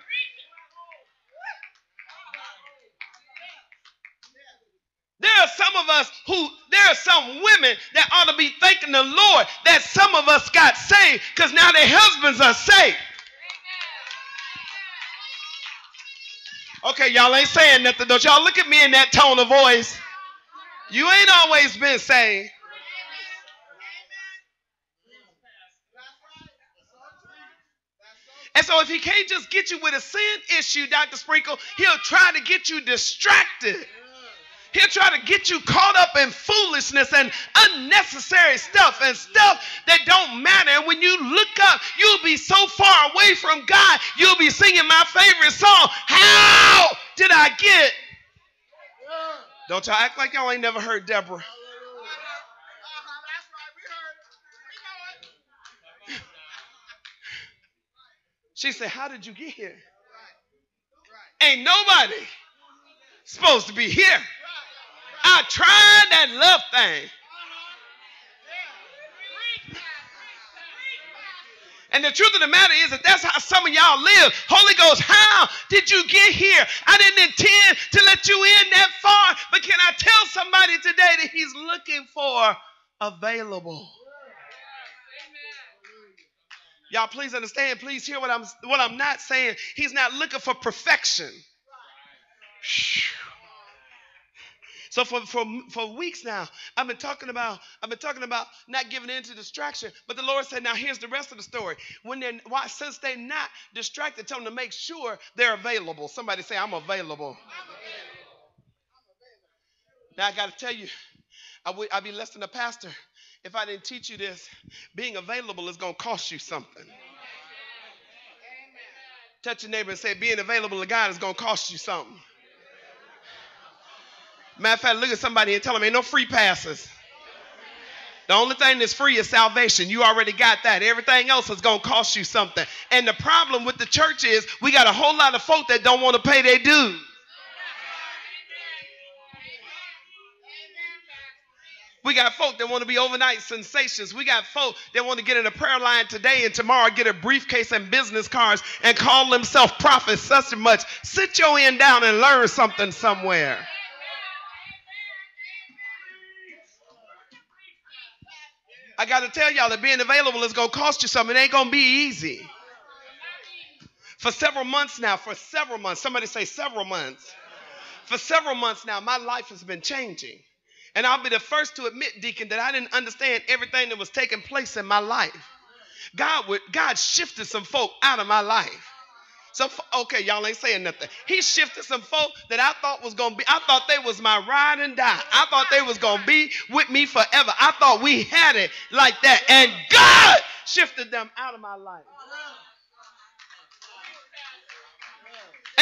There are some of us who, there are some women that ought to be thanking the Lord that some of us got saved because now their husbands are saved. Okay, y'all ain't saying nothing. Don't y'all look at me in that tone of voice. You ain't always been saved. And so if he can't just get you with a sin issue, Dr. Sprinkle, he'll try to get you distracted. He'll try to get you caught up in foolishness and unnecessary stuff and stuff that don't matter. And when you look up, you'll be so far away from God, you'll be singing my favorite song. How did I get? Don't y'all act like y'all ain't never heard Deborah. She said, How did you get here? Ain't nobody supposed to be here. I tried that love thing. And the truth of the matter is that that's how some of y'all live. Holy Ghost, how did you get here? I didn't intend to let you in that far, but can I tell somebody today that He's looking for available? Y'all, please understand. Please hear what I'm what I'm not saying. He's not looking for perfection. So for, for, for weeks now, I've been talking about I've been talking about not giving in to distraction. But the Lord said, now here's the rest of the story. When they're why since they're not distracted, tell them to make sure they're available. Somebody say, I'm available. Now I got to tell you, I would I'd be less than a pastor if I didn't teach you this. Being available is going to cost you something. Touch your neighbor and say, being available to God is going to cost you something. Matter of fact, look at somebody and tell them ain't no free passes. The only thing that's free is salvation. You already got that. Everything else is going to cost you something. And the problem with the church is we got a whole lot of folk that don't want to pay their dues. We got folk that want to be overnight sensations. We got folk that want to get in a prayer line today and tomorrow get a briefcase and business cards and call themselves prophets such and much. Sit your end down and learn something somewhere. I got to tell y'all that being available is going to cost you something. It ain't going to be easy. For several months now, for several months, somebody say several months. For several months now, my life has been changing. And I'll be the first to admit, Deacon, that I didn't understand everything that was taking place in my life. God would God shifted some folk out of my life. So okay, y'all ain't saying nothing. He shifted some folk that I thought was gonna be. I thought they was my ride and die. I thought they was gonna be with me forever. I thought we had it like that, and God shifted them out of my life.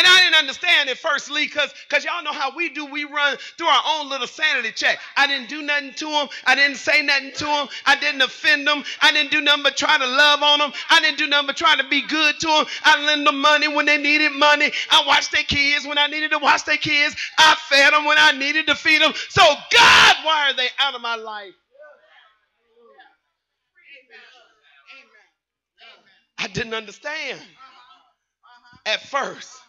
And I didn't understand it first, Lee, because because y'all know how we do. We run through our own little sanity check. I didn't do nothing to them. I didn't say nothing to them. I didn't offend them. I didn't do nothing but try to love on them. I didn't do nothing but try to be good to them. I lent them money when they needed money. I watched their kids when I needed to watch their kids. I fed them when I needed to feed them. So God, why are they out of my life? I didn't understand at first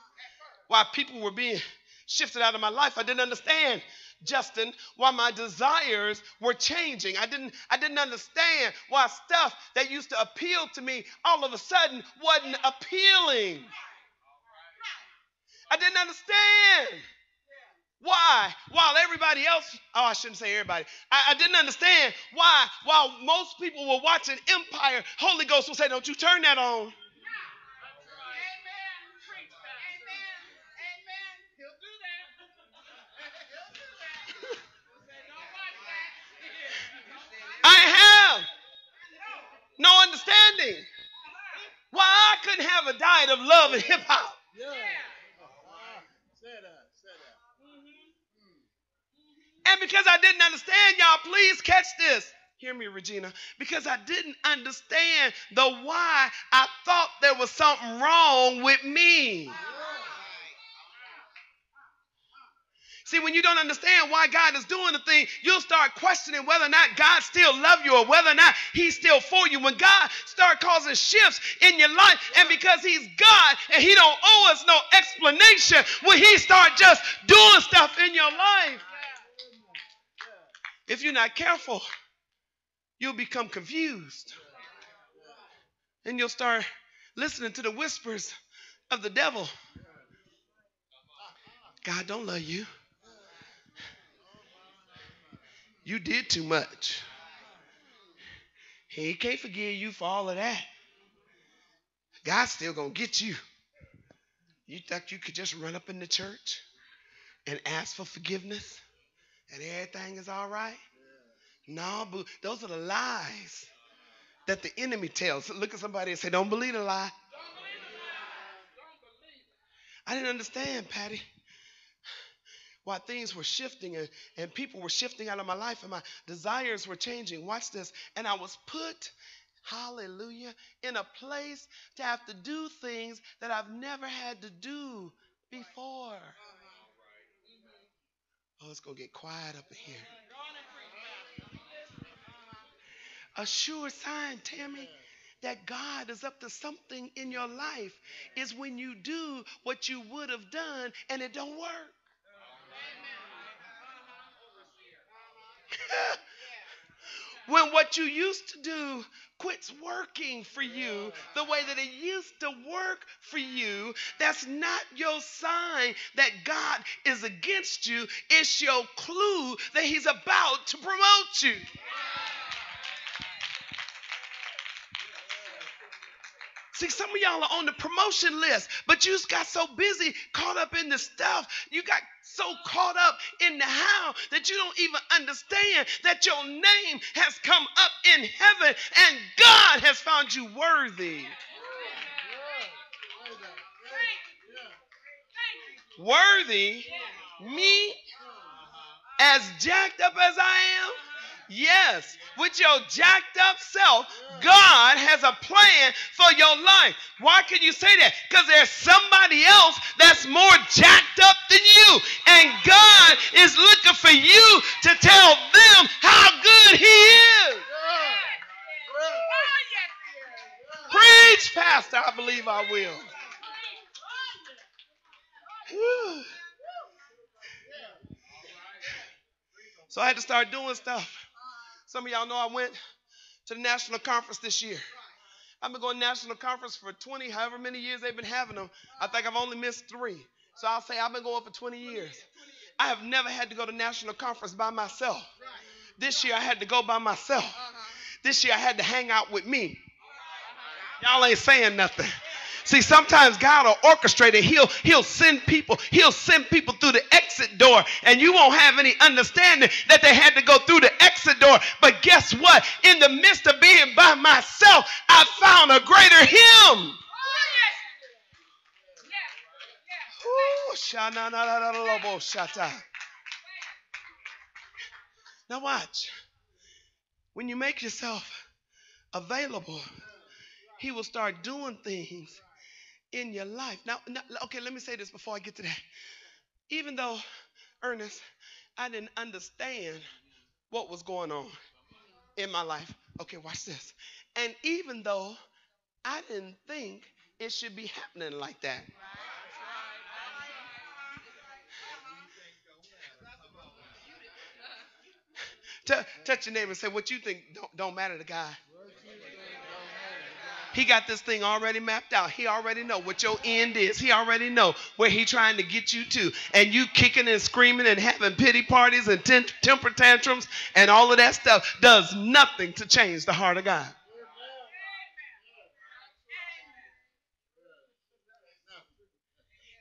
why people were being shifted out of my life. I didn't understand, Justin, why my desires were changing. I didn't, I didn't understand why stuff that used to appeal to me all of a sudden wasn't appealing. I didn't understand. Why? While everybody else, oh, I shouldn't say everybody. I, I, didn't understand why, while most people were watching Empire, Holy Ghost will say, Don't you turn that on. I have No understanding. Why I couldn't have a diet of love and hip hop. And because I didn't understand, y'all, please catch this. Hear me, Regina. Because I didn't understand the why, I thought there was something wrong with me. See, when you don't understand why God is doing the thing, you'll start questioning whether or not God still love you or whether or not He's still for you. When God start causing shifts in your life, and because He's God and He don't owe us no explanation, when He start just doing stuff in your life, if you're not careful, you'll become confused, and you'll start listening to the whispers of the devil. God don't love you. You did too much. He can't forgive you for all of that. God's still going to get you. You thought you could just run up in the church and ask for forgiveness and everything is all right? No, boo. Those are the lies that the enemy tells. Look at somebody and say, Don't believe the lie. I didn't understand, Patty while things were shifting and, and people were shifting out of my life and my desires were changing. Watch this. And I was put, hallelujah, in a place to have to do things that I've never had to do before. Oh, it's going to get quiet up in here. A sure sign, Tammy, that God is up to something in your life is when you do what you would have done and it don't work. <laughs> when what you used to do quits working for you the way that it used to work for you, that's not your sign that God is against you. It's your clue that He's about to promote you. See, some of y'all are on the promotion list, but you just got so busy, caught up in the stuff. You got so caught up in the how that you don't even understand that your name has come up in heaven and God has found you worthy. Worthy, me, as jacked up as I am Yes, with your jacked up self, God has a plan for your life. Why can you say that? Because there's somebody else that's more jacked up than you. And God is looking for you to tell them how good He is. Preach, Pastor. I believe I will. So I had to start doing stuff. Some of y'all know I went to the national conference this year. I've been going to national conference for 20, however many years they've been having them. I think I've only missed three. So I'll say I've been going for 20 years. I have never had to go to national conference by myself. This year I had to go by myself. This year I had to hang out with me. Y'all ain't saying nothing. See, sometimes God will orchestrate it. He'll, he'll send people, he'll send people through the exit door, and you won't have any understanding that they had to go through the exit door. But guess what? In the midst of being by myself, I found a greater him. Now watch. When you make yourself available, he will start doing things in your life. Now, now, okay, let me say this before I get to that. Even though, Ernest, I didn't understand what was going on in my life. Okay, watch this. And even though I didn't think it should be happening like that. touch your neighbor and say, What you think don't, don't matter to God. He got this thing already mapped out. He already know what your end is. He already know where he trying to get you to. And you kicking and screaming and having pity parties and ten- temper tantrums and all of that stuff does nothing to change the heart of God.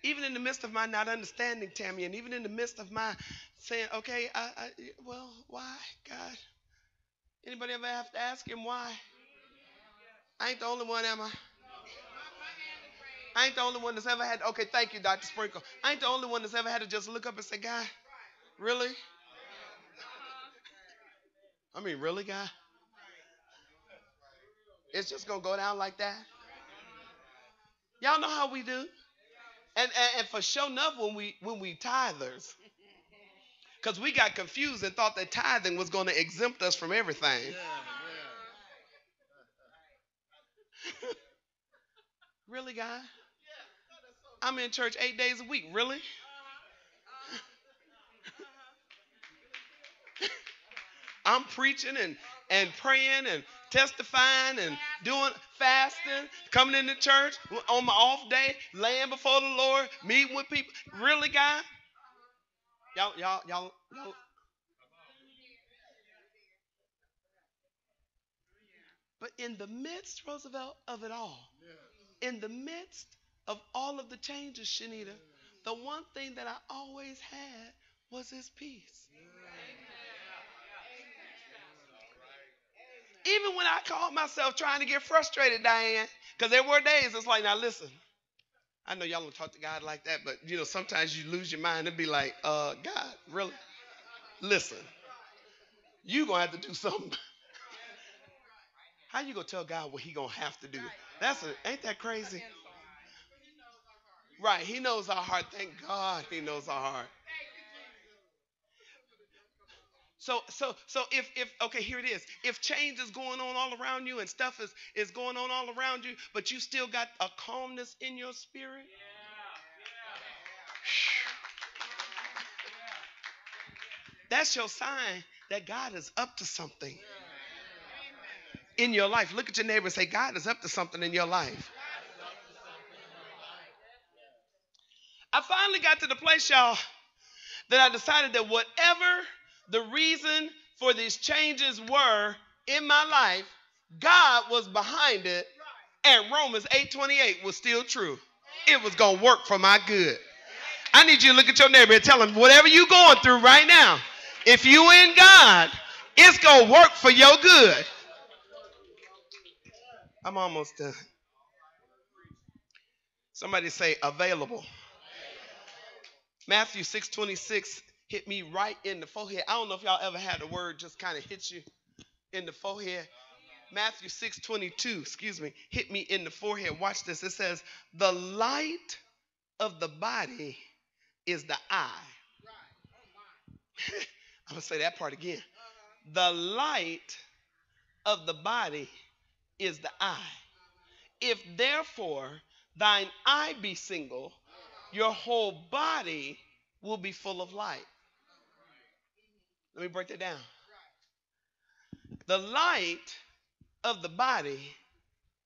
Even in the midst of my not understanding, Tammy, and even in the midst of my saying, okay, I, I, well, why, God? Anybody ever have to ask him why? I ain't the only one, am I? I ain't the only one that's ever had. Okay, thank you, Dr. Sprinkle. I ain't the only one that's ever had to just look up and say, "God, really?" I mean, really, God? It's just gonna go down like that. Y'all know how we do. And, and, and for sure enough, when we when we tithers, because we got confused and thought that tithing was to exempt us from everything. <laughs> really, God? I'm in church eight days a week. Really? <laughs> I'm preaching and, and praying and testifying and doing fasting, coming into church on my off day, laying before the Lord, meeting with people. Really, God? Y'all, y'all, y'all, y'all. But in the midst, Roosevelt, of it all, in the midst of all of the changes, Shanita, the one thing that I always had was his peace. Even when I called myself trying to get frustrated, Diane, because there were days it's like, now listen, I know y'all don't talk to God like that, but you know, sometimes you lose your mind and be like, uh, God, really? Listen, you're gonna have to do something. <laughs> How you gonna tell God what he gonna have to do? That's a, ain't that crazy? Right, he knows our heart. Thank God he knows our heart. So so so if if okay here it is. If change is going on all around you and stuff is is going on all around you, but you still got a calmness in your spirit. That's your sign that God is up to something in your life. Look at your neighbor and say, God is up to something in your life. I finally got to the place, y'all, that I decided that whatever the reason for these changes were in my life, God was behind it, and Romans 8:28 was still true. It was gonna work for my good. I need you to look at your neighbor and tell him whatever you're going through right now, if you in God, it's gonna work for your good. I'm almost done. Somebody say available. Matthew 6:26 hit me right in the forehead. I don't know if y'all ever had a word just kind of hit you in the forehead. Matthew 6:22, excuse me, hit me in the forehead. Watch this. It says, "The light of the body is the eye." <laughs> I'm going to say that part again. The light of the body is the eye. If therefore thine eye be single, your whole body will be full of light. Let me break that down. The light of the body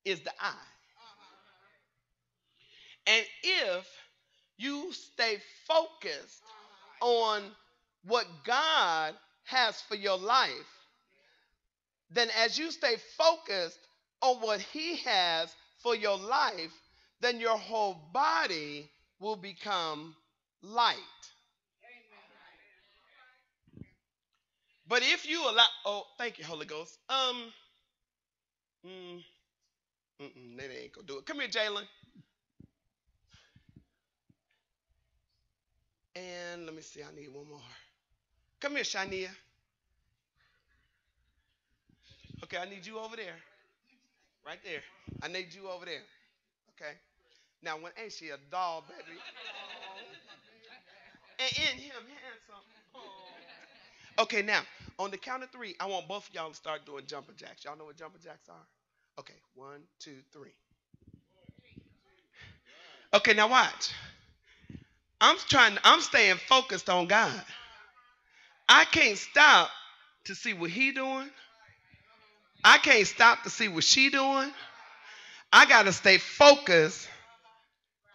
is the eye. And if you stay focused on what God has for your life, then as you stay focused on what He has for your life, then your whole body will become light. But if you allow, oh, thank you, Holy Ghost. Um, mm, mm-mm, they ain't gonna do it. Come here, Jalen. And let me see, I need one more. Come here, Shania. Okay, I need you over there. Right there. I need you over there. Okay. Now, when ain't she a doll, baby? <laughs> And in him, handsome. Okay, now, on the count of three, I want both of y'all to start doing jumper jacks. Y'all know what jumper jacks are? Okay, one, two, three. Okay, now watch. I'm trying, I'm staying focused on God. I can't stop to see what he doing. I can't stop to see what she doing. I got to stay focused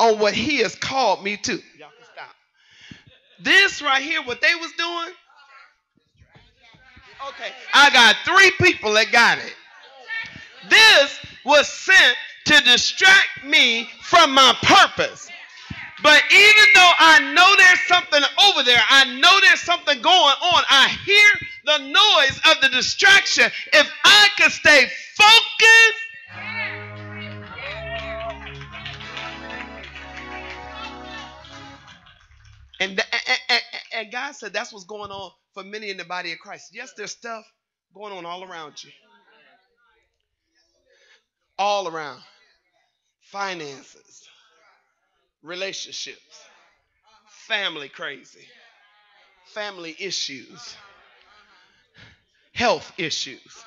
on what he has called me to. Y'all can stop. This right here, what they was doing. Okay, I got three people that got it. This was sent to distract me from my purpose. But even though I know there's something over there, I know there's something going on, I hear the noise of the distraction. If I could stay focused, And, and, and, and, God said that's what's going on for many in the body of Christ. Yes, there's stuff going on all around you, all around finances, relationships, family crazy, family issues, health issues.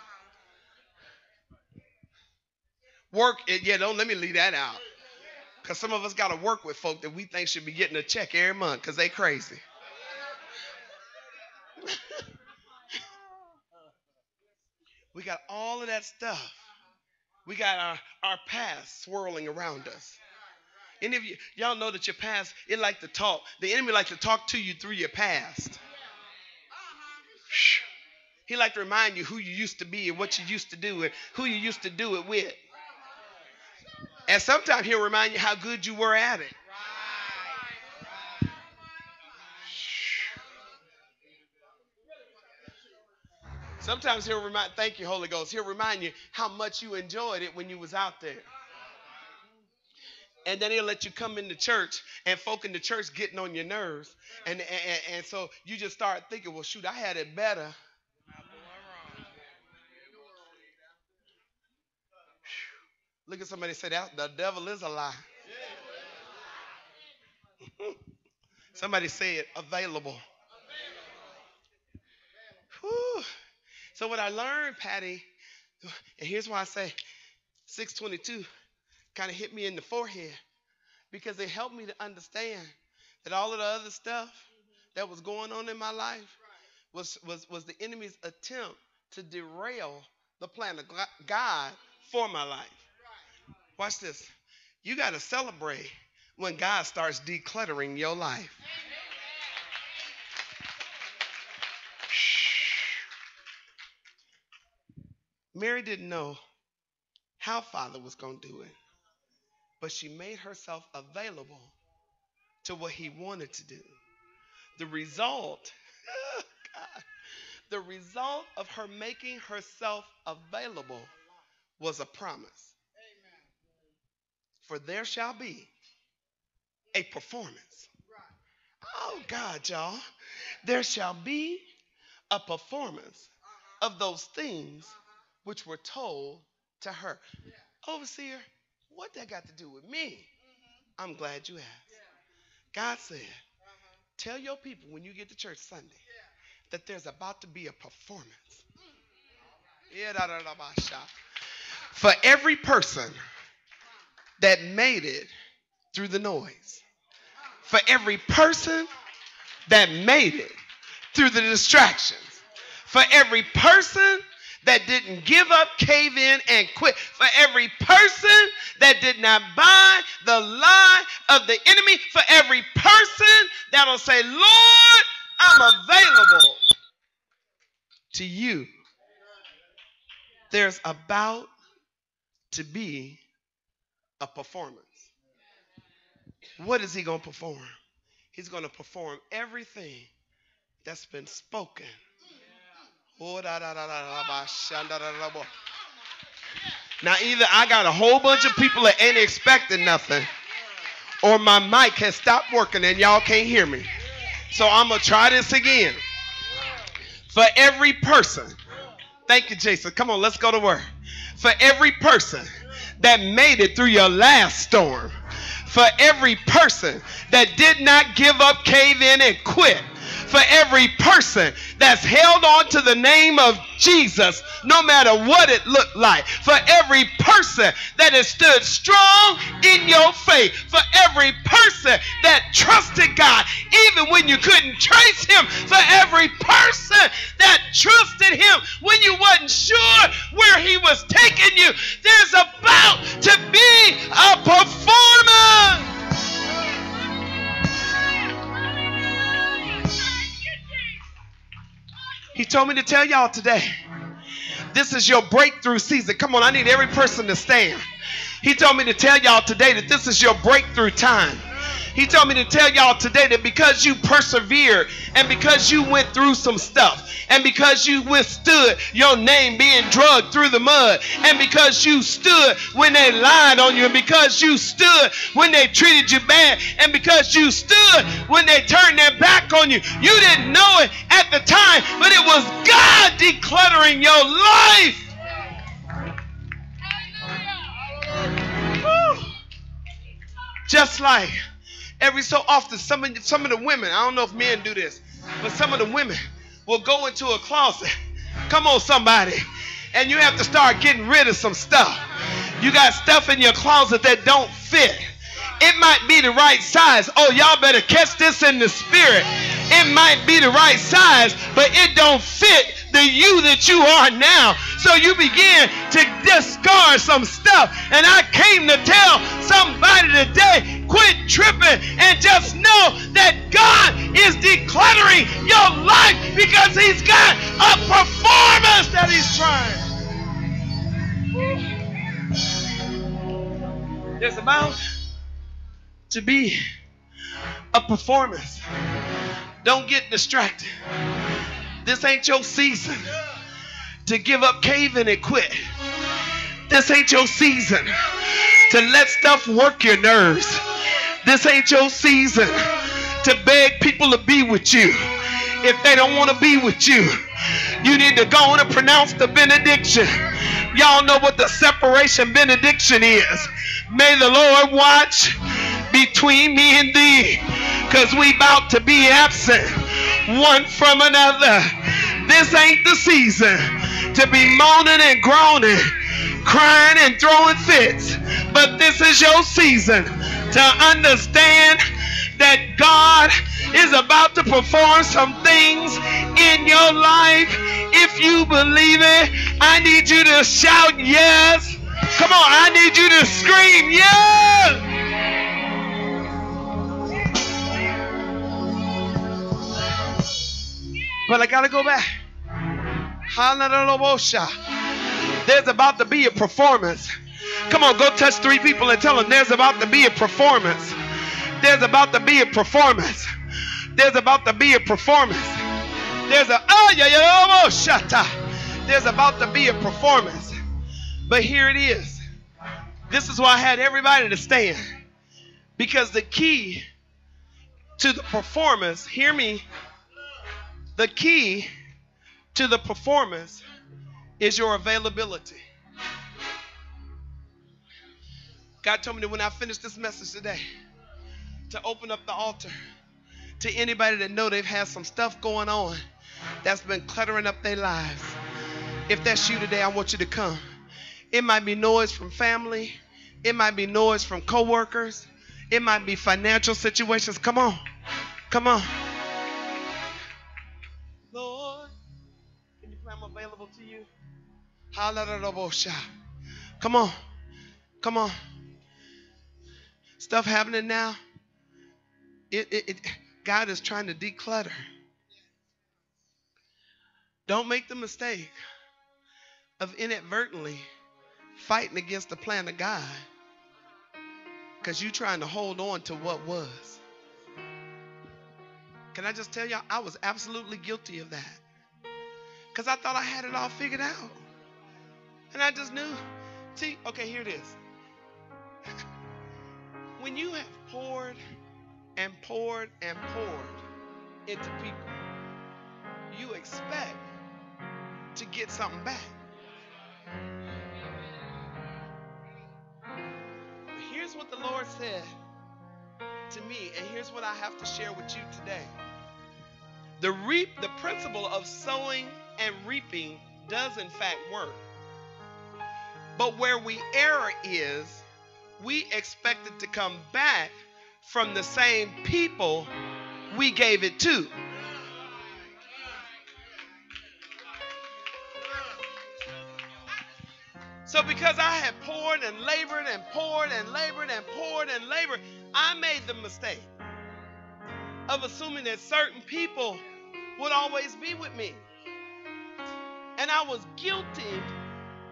Work, eh, yeah, don't let me leave that out. Because some of us got to work with folk that we think should be getting a check every month because they crazy. <laughs> we got all of that stuff. We got our, our past swirling around us. Any of you, y'all know that your past, it like to talk. The enemy like to talk to you through your past. He like to remind you who you used to be and what you used to do and who you used to do it with. And sometimes he'll remind you how good you were at it. Sometimes he'll remind, thank you, Holy Ghost. He'll remind you how much you enjoyed it when you was out there. And then he'll let you come into church and folk in the church getting on your nerves. And, and, and so you just start thinking, well, shoot, I had it better. Look at somebody say that the devil is a lie. <laughs> somebody say it available. Whew. So what I learned, Patty, and here's why I say 622 kind of hit me in the forehead because it helped me to understand that all of the other stuff that was going on in my life was, was, was the enemy's attempt to derail the plan of God for my life. Watch this. You got to celebrate when God starts decluttering your life. Mary didn't know how Father was going to do it, but she made herself available to what he wanted to do. The result, <laughs> God, the result of her making herself available was a promise. For there shall be a performance. Oh, God, y'all. There shall be a performance of those things which were told to her. Overseer, what that got to do with me? I'm glad you asked. God said, tell your people when you get to church Sunday that there's about to be a performance. For every person that made it through the noise. For every person that made it through the distractions. For every person that didn't give up, cave in, and quit. For every person that did not buy the lie of the enemy. For every person that'll say, Lord, I'm available to you. There's about to be a performance. What is he going to perform? He's going to perform everything that's been spoken now, either I got a whole bunch of people that ain't expecting nothing, or my mic has stopped working and y'all can't hear me. So I'm going to try this again. For every person, thank you, Jason. Come on, let's go to work. For every person that made it through your last storm, for every person that did not give up, cave in, and quit for every person that's held on to the name of Jesus, no matter what it looked like. For every person that has stood strong in your faith. For every person that trusted God, even when you couldn't trace Him. For every person that trusted Him when you wasn't sure where He was taking you. There's about to be a performance. He told me to tell y'all today this is your breakthrough season. Come on, I need every person to stand. He told me to tell y'all today that this is your breakthrough time. He told me to tell y'all today that because you persevered and because you went through some stuff and because you withstood your name being drugged through the mud and because you stood when they lied on you and because you stood when they treated you bad and because you stood when they turned their back on you. You didn't know it at the time, but it was God decluttering your life. Just like every so often, some of, some of the women, I don't know if men do this, but some of the women will go into a closet. Come on, somebody. And you have to start getting rid of some stuff. You got stuff in your closet that don't fit. It might be the right size. Oh, y'all better catch this in the spirit. It might be the right size, but it don't fit the you that you are now. So you begin to discard some stuff. And I came to tell somebody today quit tripping and just know that God is decluttering your life because He's got a performance that He's trying. There's about to be a performance. Don't get distracted. This ain't your season to give up caving and quit. This ain't your season to let stuff work your nerves. This ain't your season to beg people to be with you if they don't want to be with you. You need to go on and pronounce the benediction. Y'all know what the separation benediction is. May the Lord watch between me and thee, because we about to be absent one from another. This ain't the season to be moaning and groaning, crying and throwing fits. But this is your season to understand that God is about to perform some things in your life. If you believe it, I need you to shout yes. Come on, I need you to scream yes. But I gotta go back. There's about to be a performance. Come on, go touch three people and tell them there's about to be a performance. There's about to be a performance. There's about to be a performance. There's a oh yeah yeah. There's about to be a performance. But here it is. This is why I had everybody to stand. Because the key to the performance, hear me, the key to the performance is your availability. God told me that when I finish this message today, to open up the altar to anybody that know they've had some stuff going on that's been cluttering up their lives. If that's you today, I want you to come. It might be noise from family. It might be noise from coworkers. It might be financial situations. Come on. Come on. Come on. Come on. Stuff happening now. It, it, it, God is trying to declutter. Don't make the mistake of inadvertently fighting against the plan of God because you're trying to hold on to what was. Can I just tell y'all, I was absolutely guilty of that because I thought I had it all figured out. And I just knew. See, okay, here it is. when you have poured and poured and poured into people, you expect to get something back. But Here's what the Lord said to me, and here's what I have to share with you today. The reap, the principle of sowing and reaping does in fact work. But where we err is we expect it to come back from the same people we gave it to. So, because I had poured and labored and poured and labored and poured and labored, I made the mistake of assuming that certain people would always be with me. And I was guilty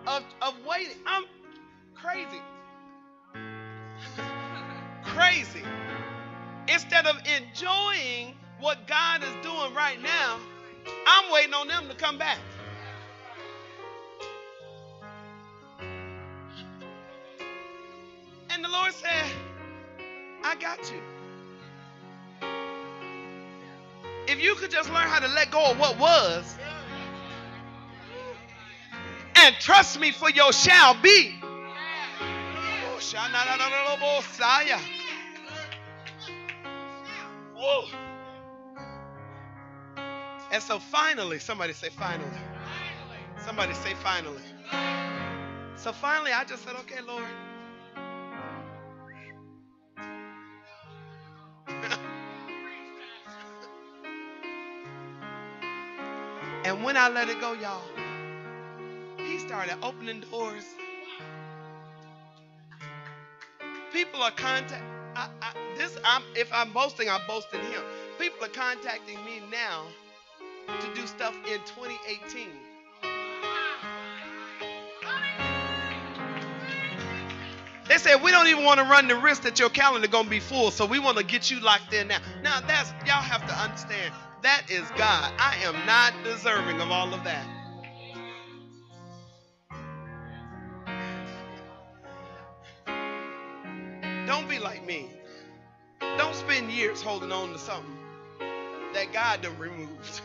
of, of waiting. I'm crazy. <laughs> crazy. instead of enjoying what God is doing right now, I'm waiting on them to come back. And the Lord said, I got you. If you could just learn how to let go of what was and trust me for your shall be. Whoa. And so finally, somebody say finally. Somebody say finally. So finally, I just said, okay, Lord. <laughs> and when I let it go, y'all, he started opening doors. People are contact. I, I, this, I'm, if I'm boasting, I'm boasting him. People are contacting me now to do stuff in 2018. They said we don't even want to run the risk that your calendar gonna be full, so we want to get you locked in now. Now that's y'all have to understand that is God. I am not deserving of all of that. Don't be like me. Don't spend years holding on to something that God done removed.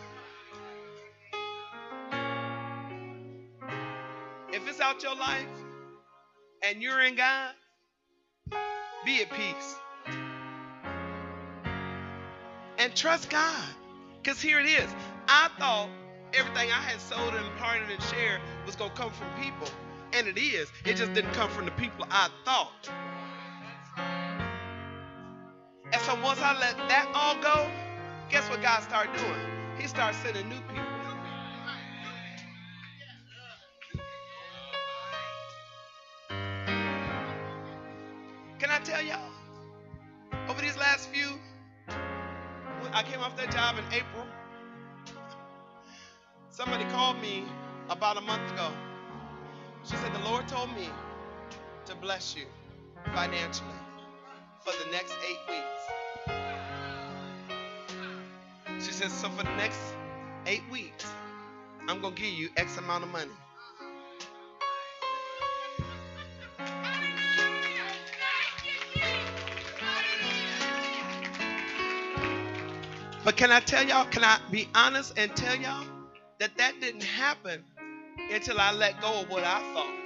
If it's out your life and you're in God, be at peace. And trust God. Because here it is. I thought everything I had sold and parted and shared was going to come from people. And it is. It just didn't come from the people I thought. So once I let that all go, guess what God started doing? He started sending new people. Can I tell y'all? Over these last few, I came off that job in April. Somebody called me about a month ago. She said, The Lord told me to bless you financially for the next eight weeks. She says, So for the next eight weeks, I'm going to give you X amount of money. But can I tell y'all, can I be honest and tell y'all that that didn't happen until I let go of what I thought?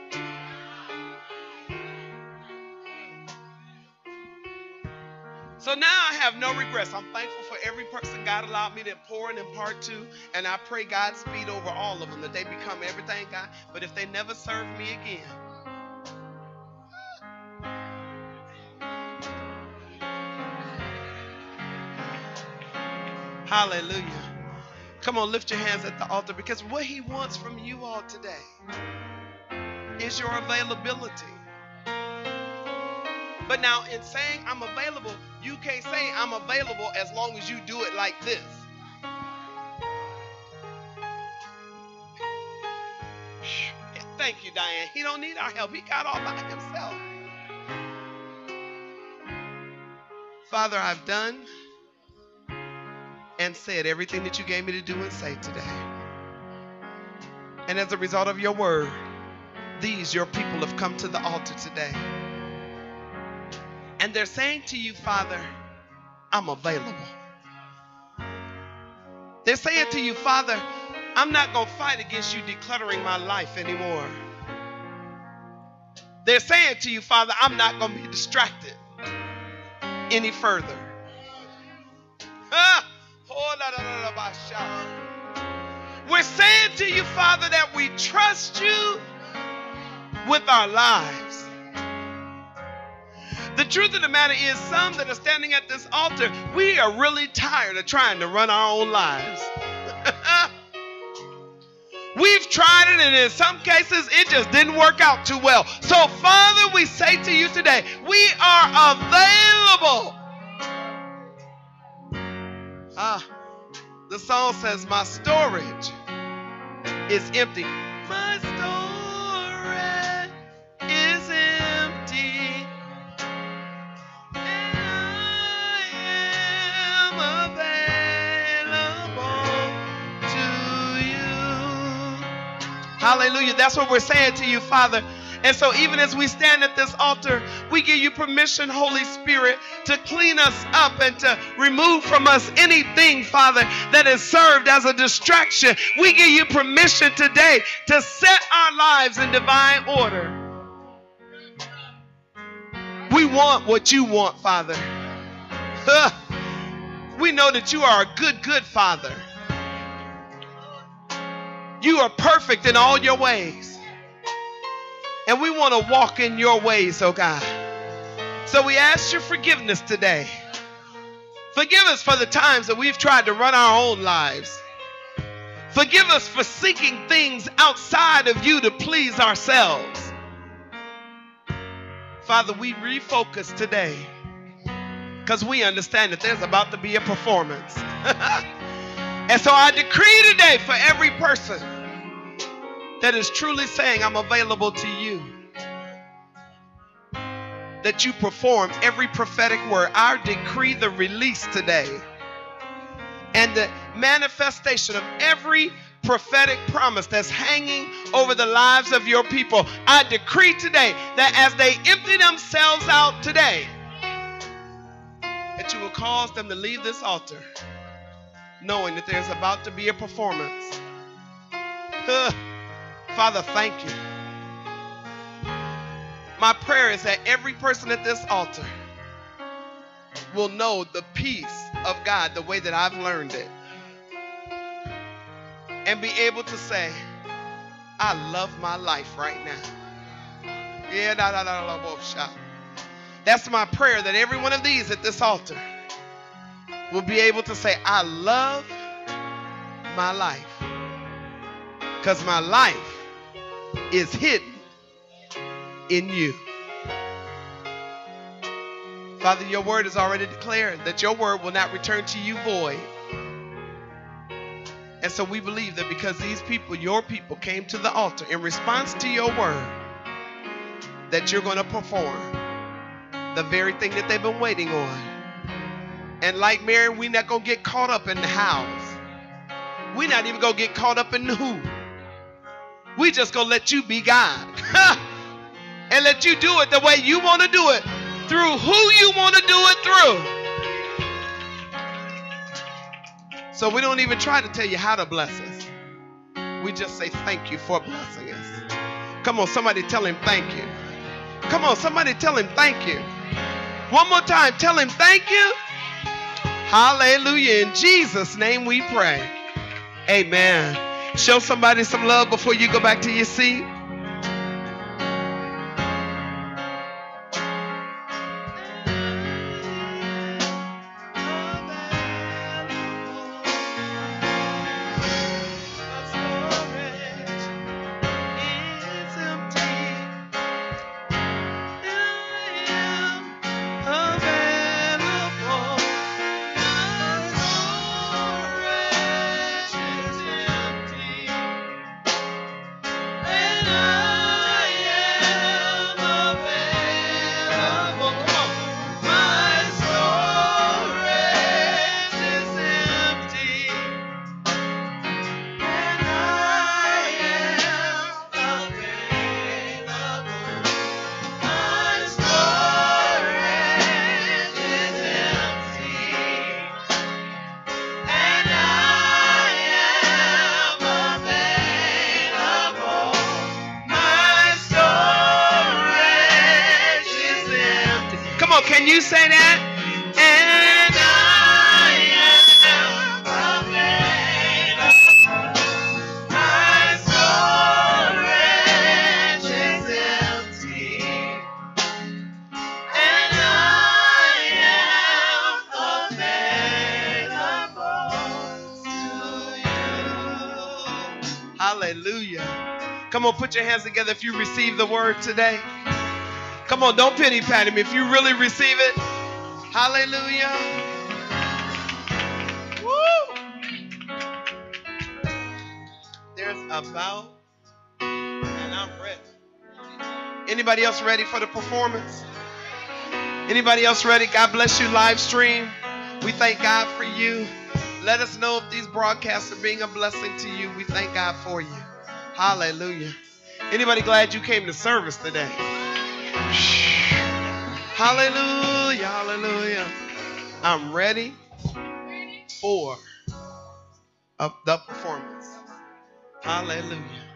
So now I have no regrets. I'm thankful for every person God allowed me to pour and impart to. And I pray God speed over all of them, that they become everything God. But if they never serve me again, hallelujah. Come on, lift your hands at the altar because what He wants from you all today is your availability. But now, in saying I'm available, you can't say I'm available as long as you do it like this. Thank you, Diane. He don't need our help. He got all by himself. Father, I've done and said everything that you gave me to do and say today. And as a result of your word, these, your people, have come to the altar today. And they're saying to you, Father, I'm available. They're saying to you, Father, I'm not going to fight against you decluttering my life anymore. They're saying to you, Father, I'm not going to be distracted any further. Ah! Oh. We're saying to you, Father, that we trust you with our lives. The truth of the matter is, some that are standing at this altar, we are really tired of trying to run our own lives. <laughs> We've tried it, and in some cases, it just didn't work out too well. So, Father, we say to you today, we are available. Ah, the song says, My storage is empty. My Hallelujah. That's what we're saying to you, Father. And so, even as we stand at this altar, we give you permission, Holy Spirit, to clean us up and to remove from us anything, Father, that has served as a distraction. We give you permission today to set our lives in divine order. We want what you want, Father. We know that you are a good, good Father. You are perfect in all your ways. And we want to walk in your ways, oh God. So we ask your forgiveness today. Forgive us for the times that we've tried to run our own lives. Forgive us for seeking things outside of you to please ourselves. Father, we refocus today because we understand that there's about to be a performance. <laughs> and so I decree today for every person that is truly saying, I'm available to you, that you perform every prophetic word. I decree the release today and the manifestation of every prophetic promise that's hanging over the lives of your people. I decree today that as they empty themselves out today, that you will cause them to leave this altar knowing that there's about to be a performance. Father, thank you. My prayer is that every person at this altar will know the peace of God the way that I've learned it. And be able to say, I love my life right now. Yeah, da, da, da, da, da, That's my prayer that every one of these at this altar will be able to say, I love my life. Because my life is hidden in you. Father, your word is already declared that your word will not return to you void. And so we believe that because these people, your people, came to the altar in response to your word, that you're going to perform the very thing that they've been waiting on. And like Mary, we're not going to get caught up in the hows. We're not even going to get caught up in the who. We just to let you be God. <laughs> and let you do it the way you want to do it through who you want to do it through. So we don't even try to tell you how to bless us. We just say thank you for blessing us. Come on, somebody tell him thank you. Come on, somebody tell him thank you. One more time, tell him thank you. Hallelujah. In Jesus' name we pray. Amen. Show somebody some love before you go back to your seat. Hands together if you receive the word today. Come on, don't pity pat him. If you really receive it, hallelujah. Woo! There's about, and I'm ready. Anybody else ready for the performance? Anybody else ready? God bless you, live stream. We thank God for you. Let us know if these broadcasts are being a blessing to you. We thank God for you. Hallelujah. Anybody glad you came to service today? Hallelujah. Hallelujah. I'm ready for the performance. Hallelujah.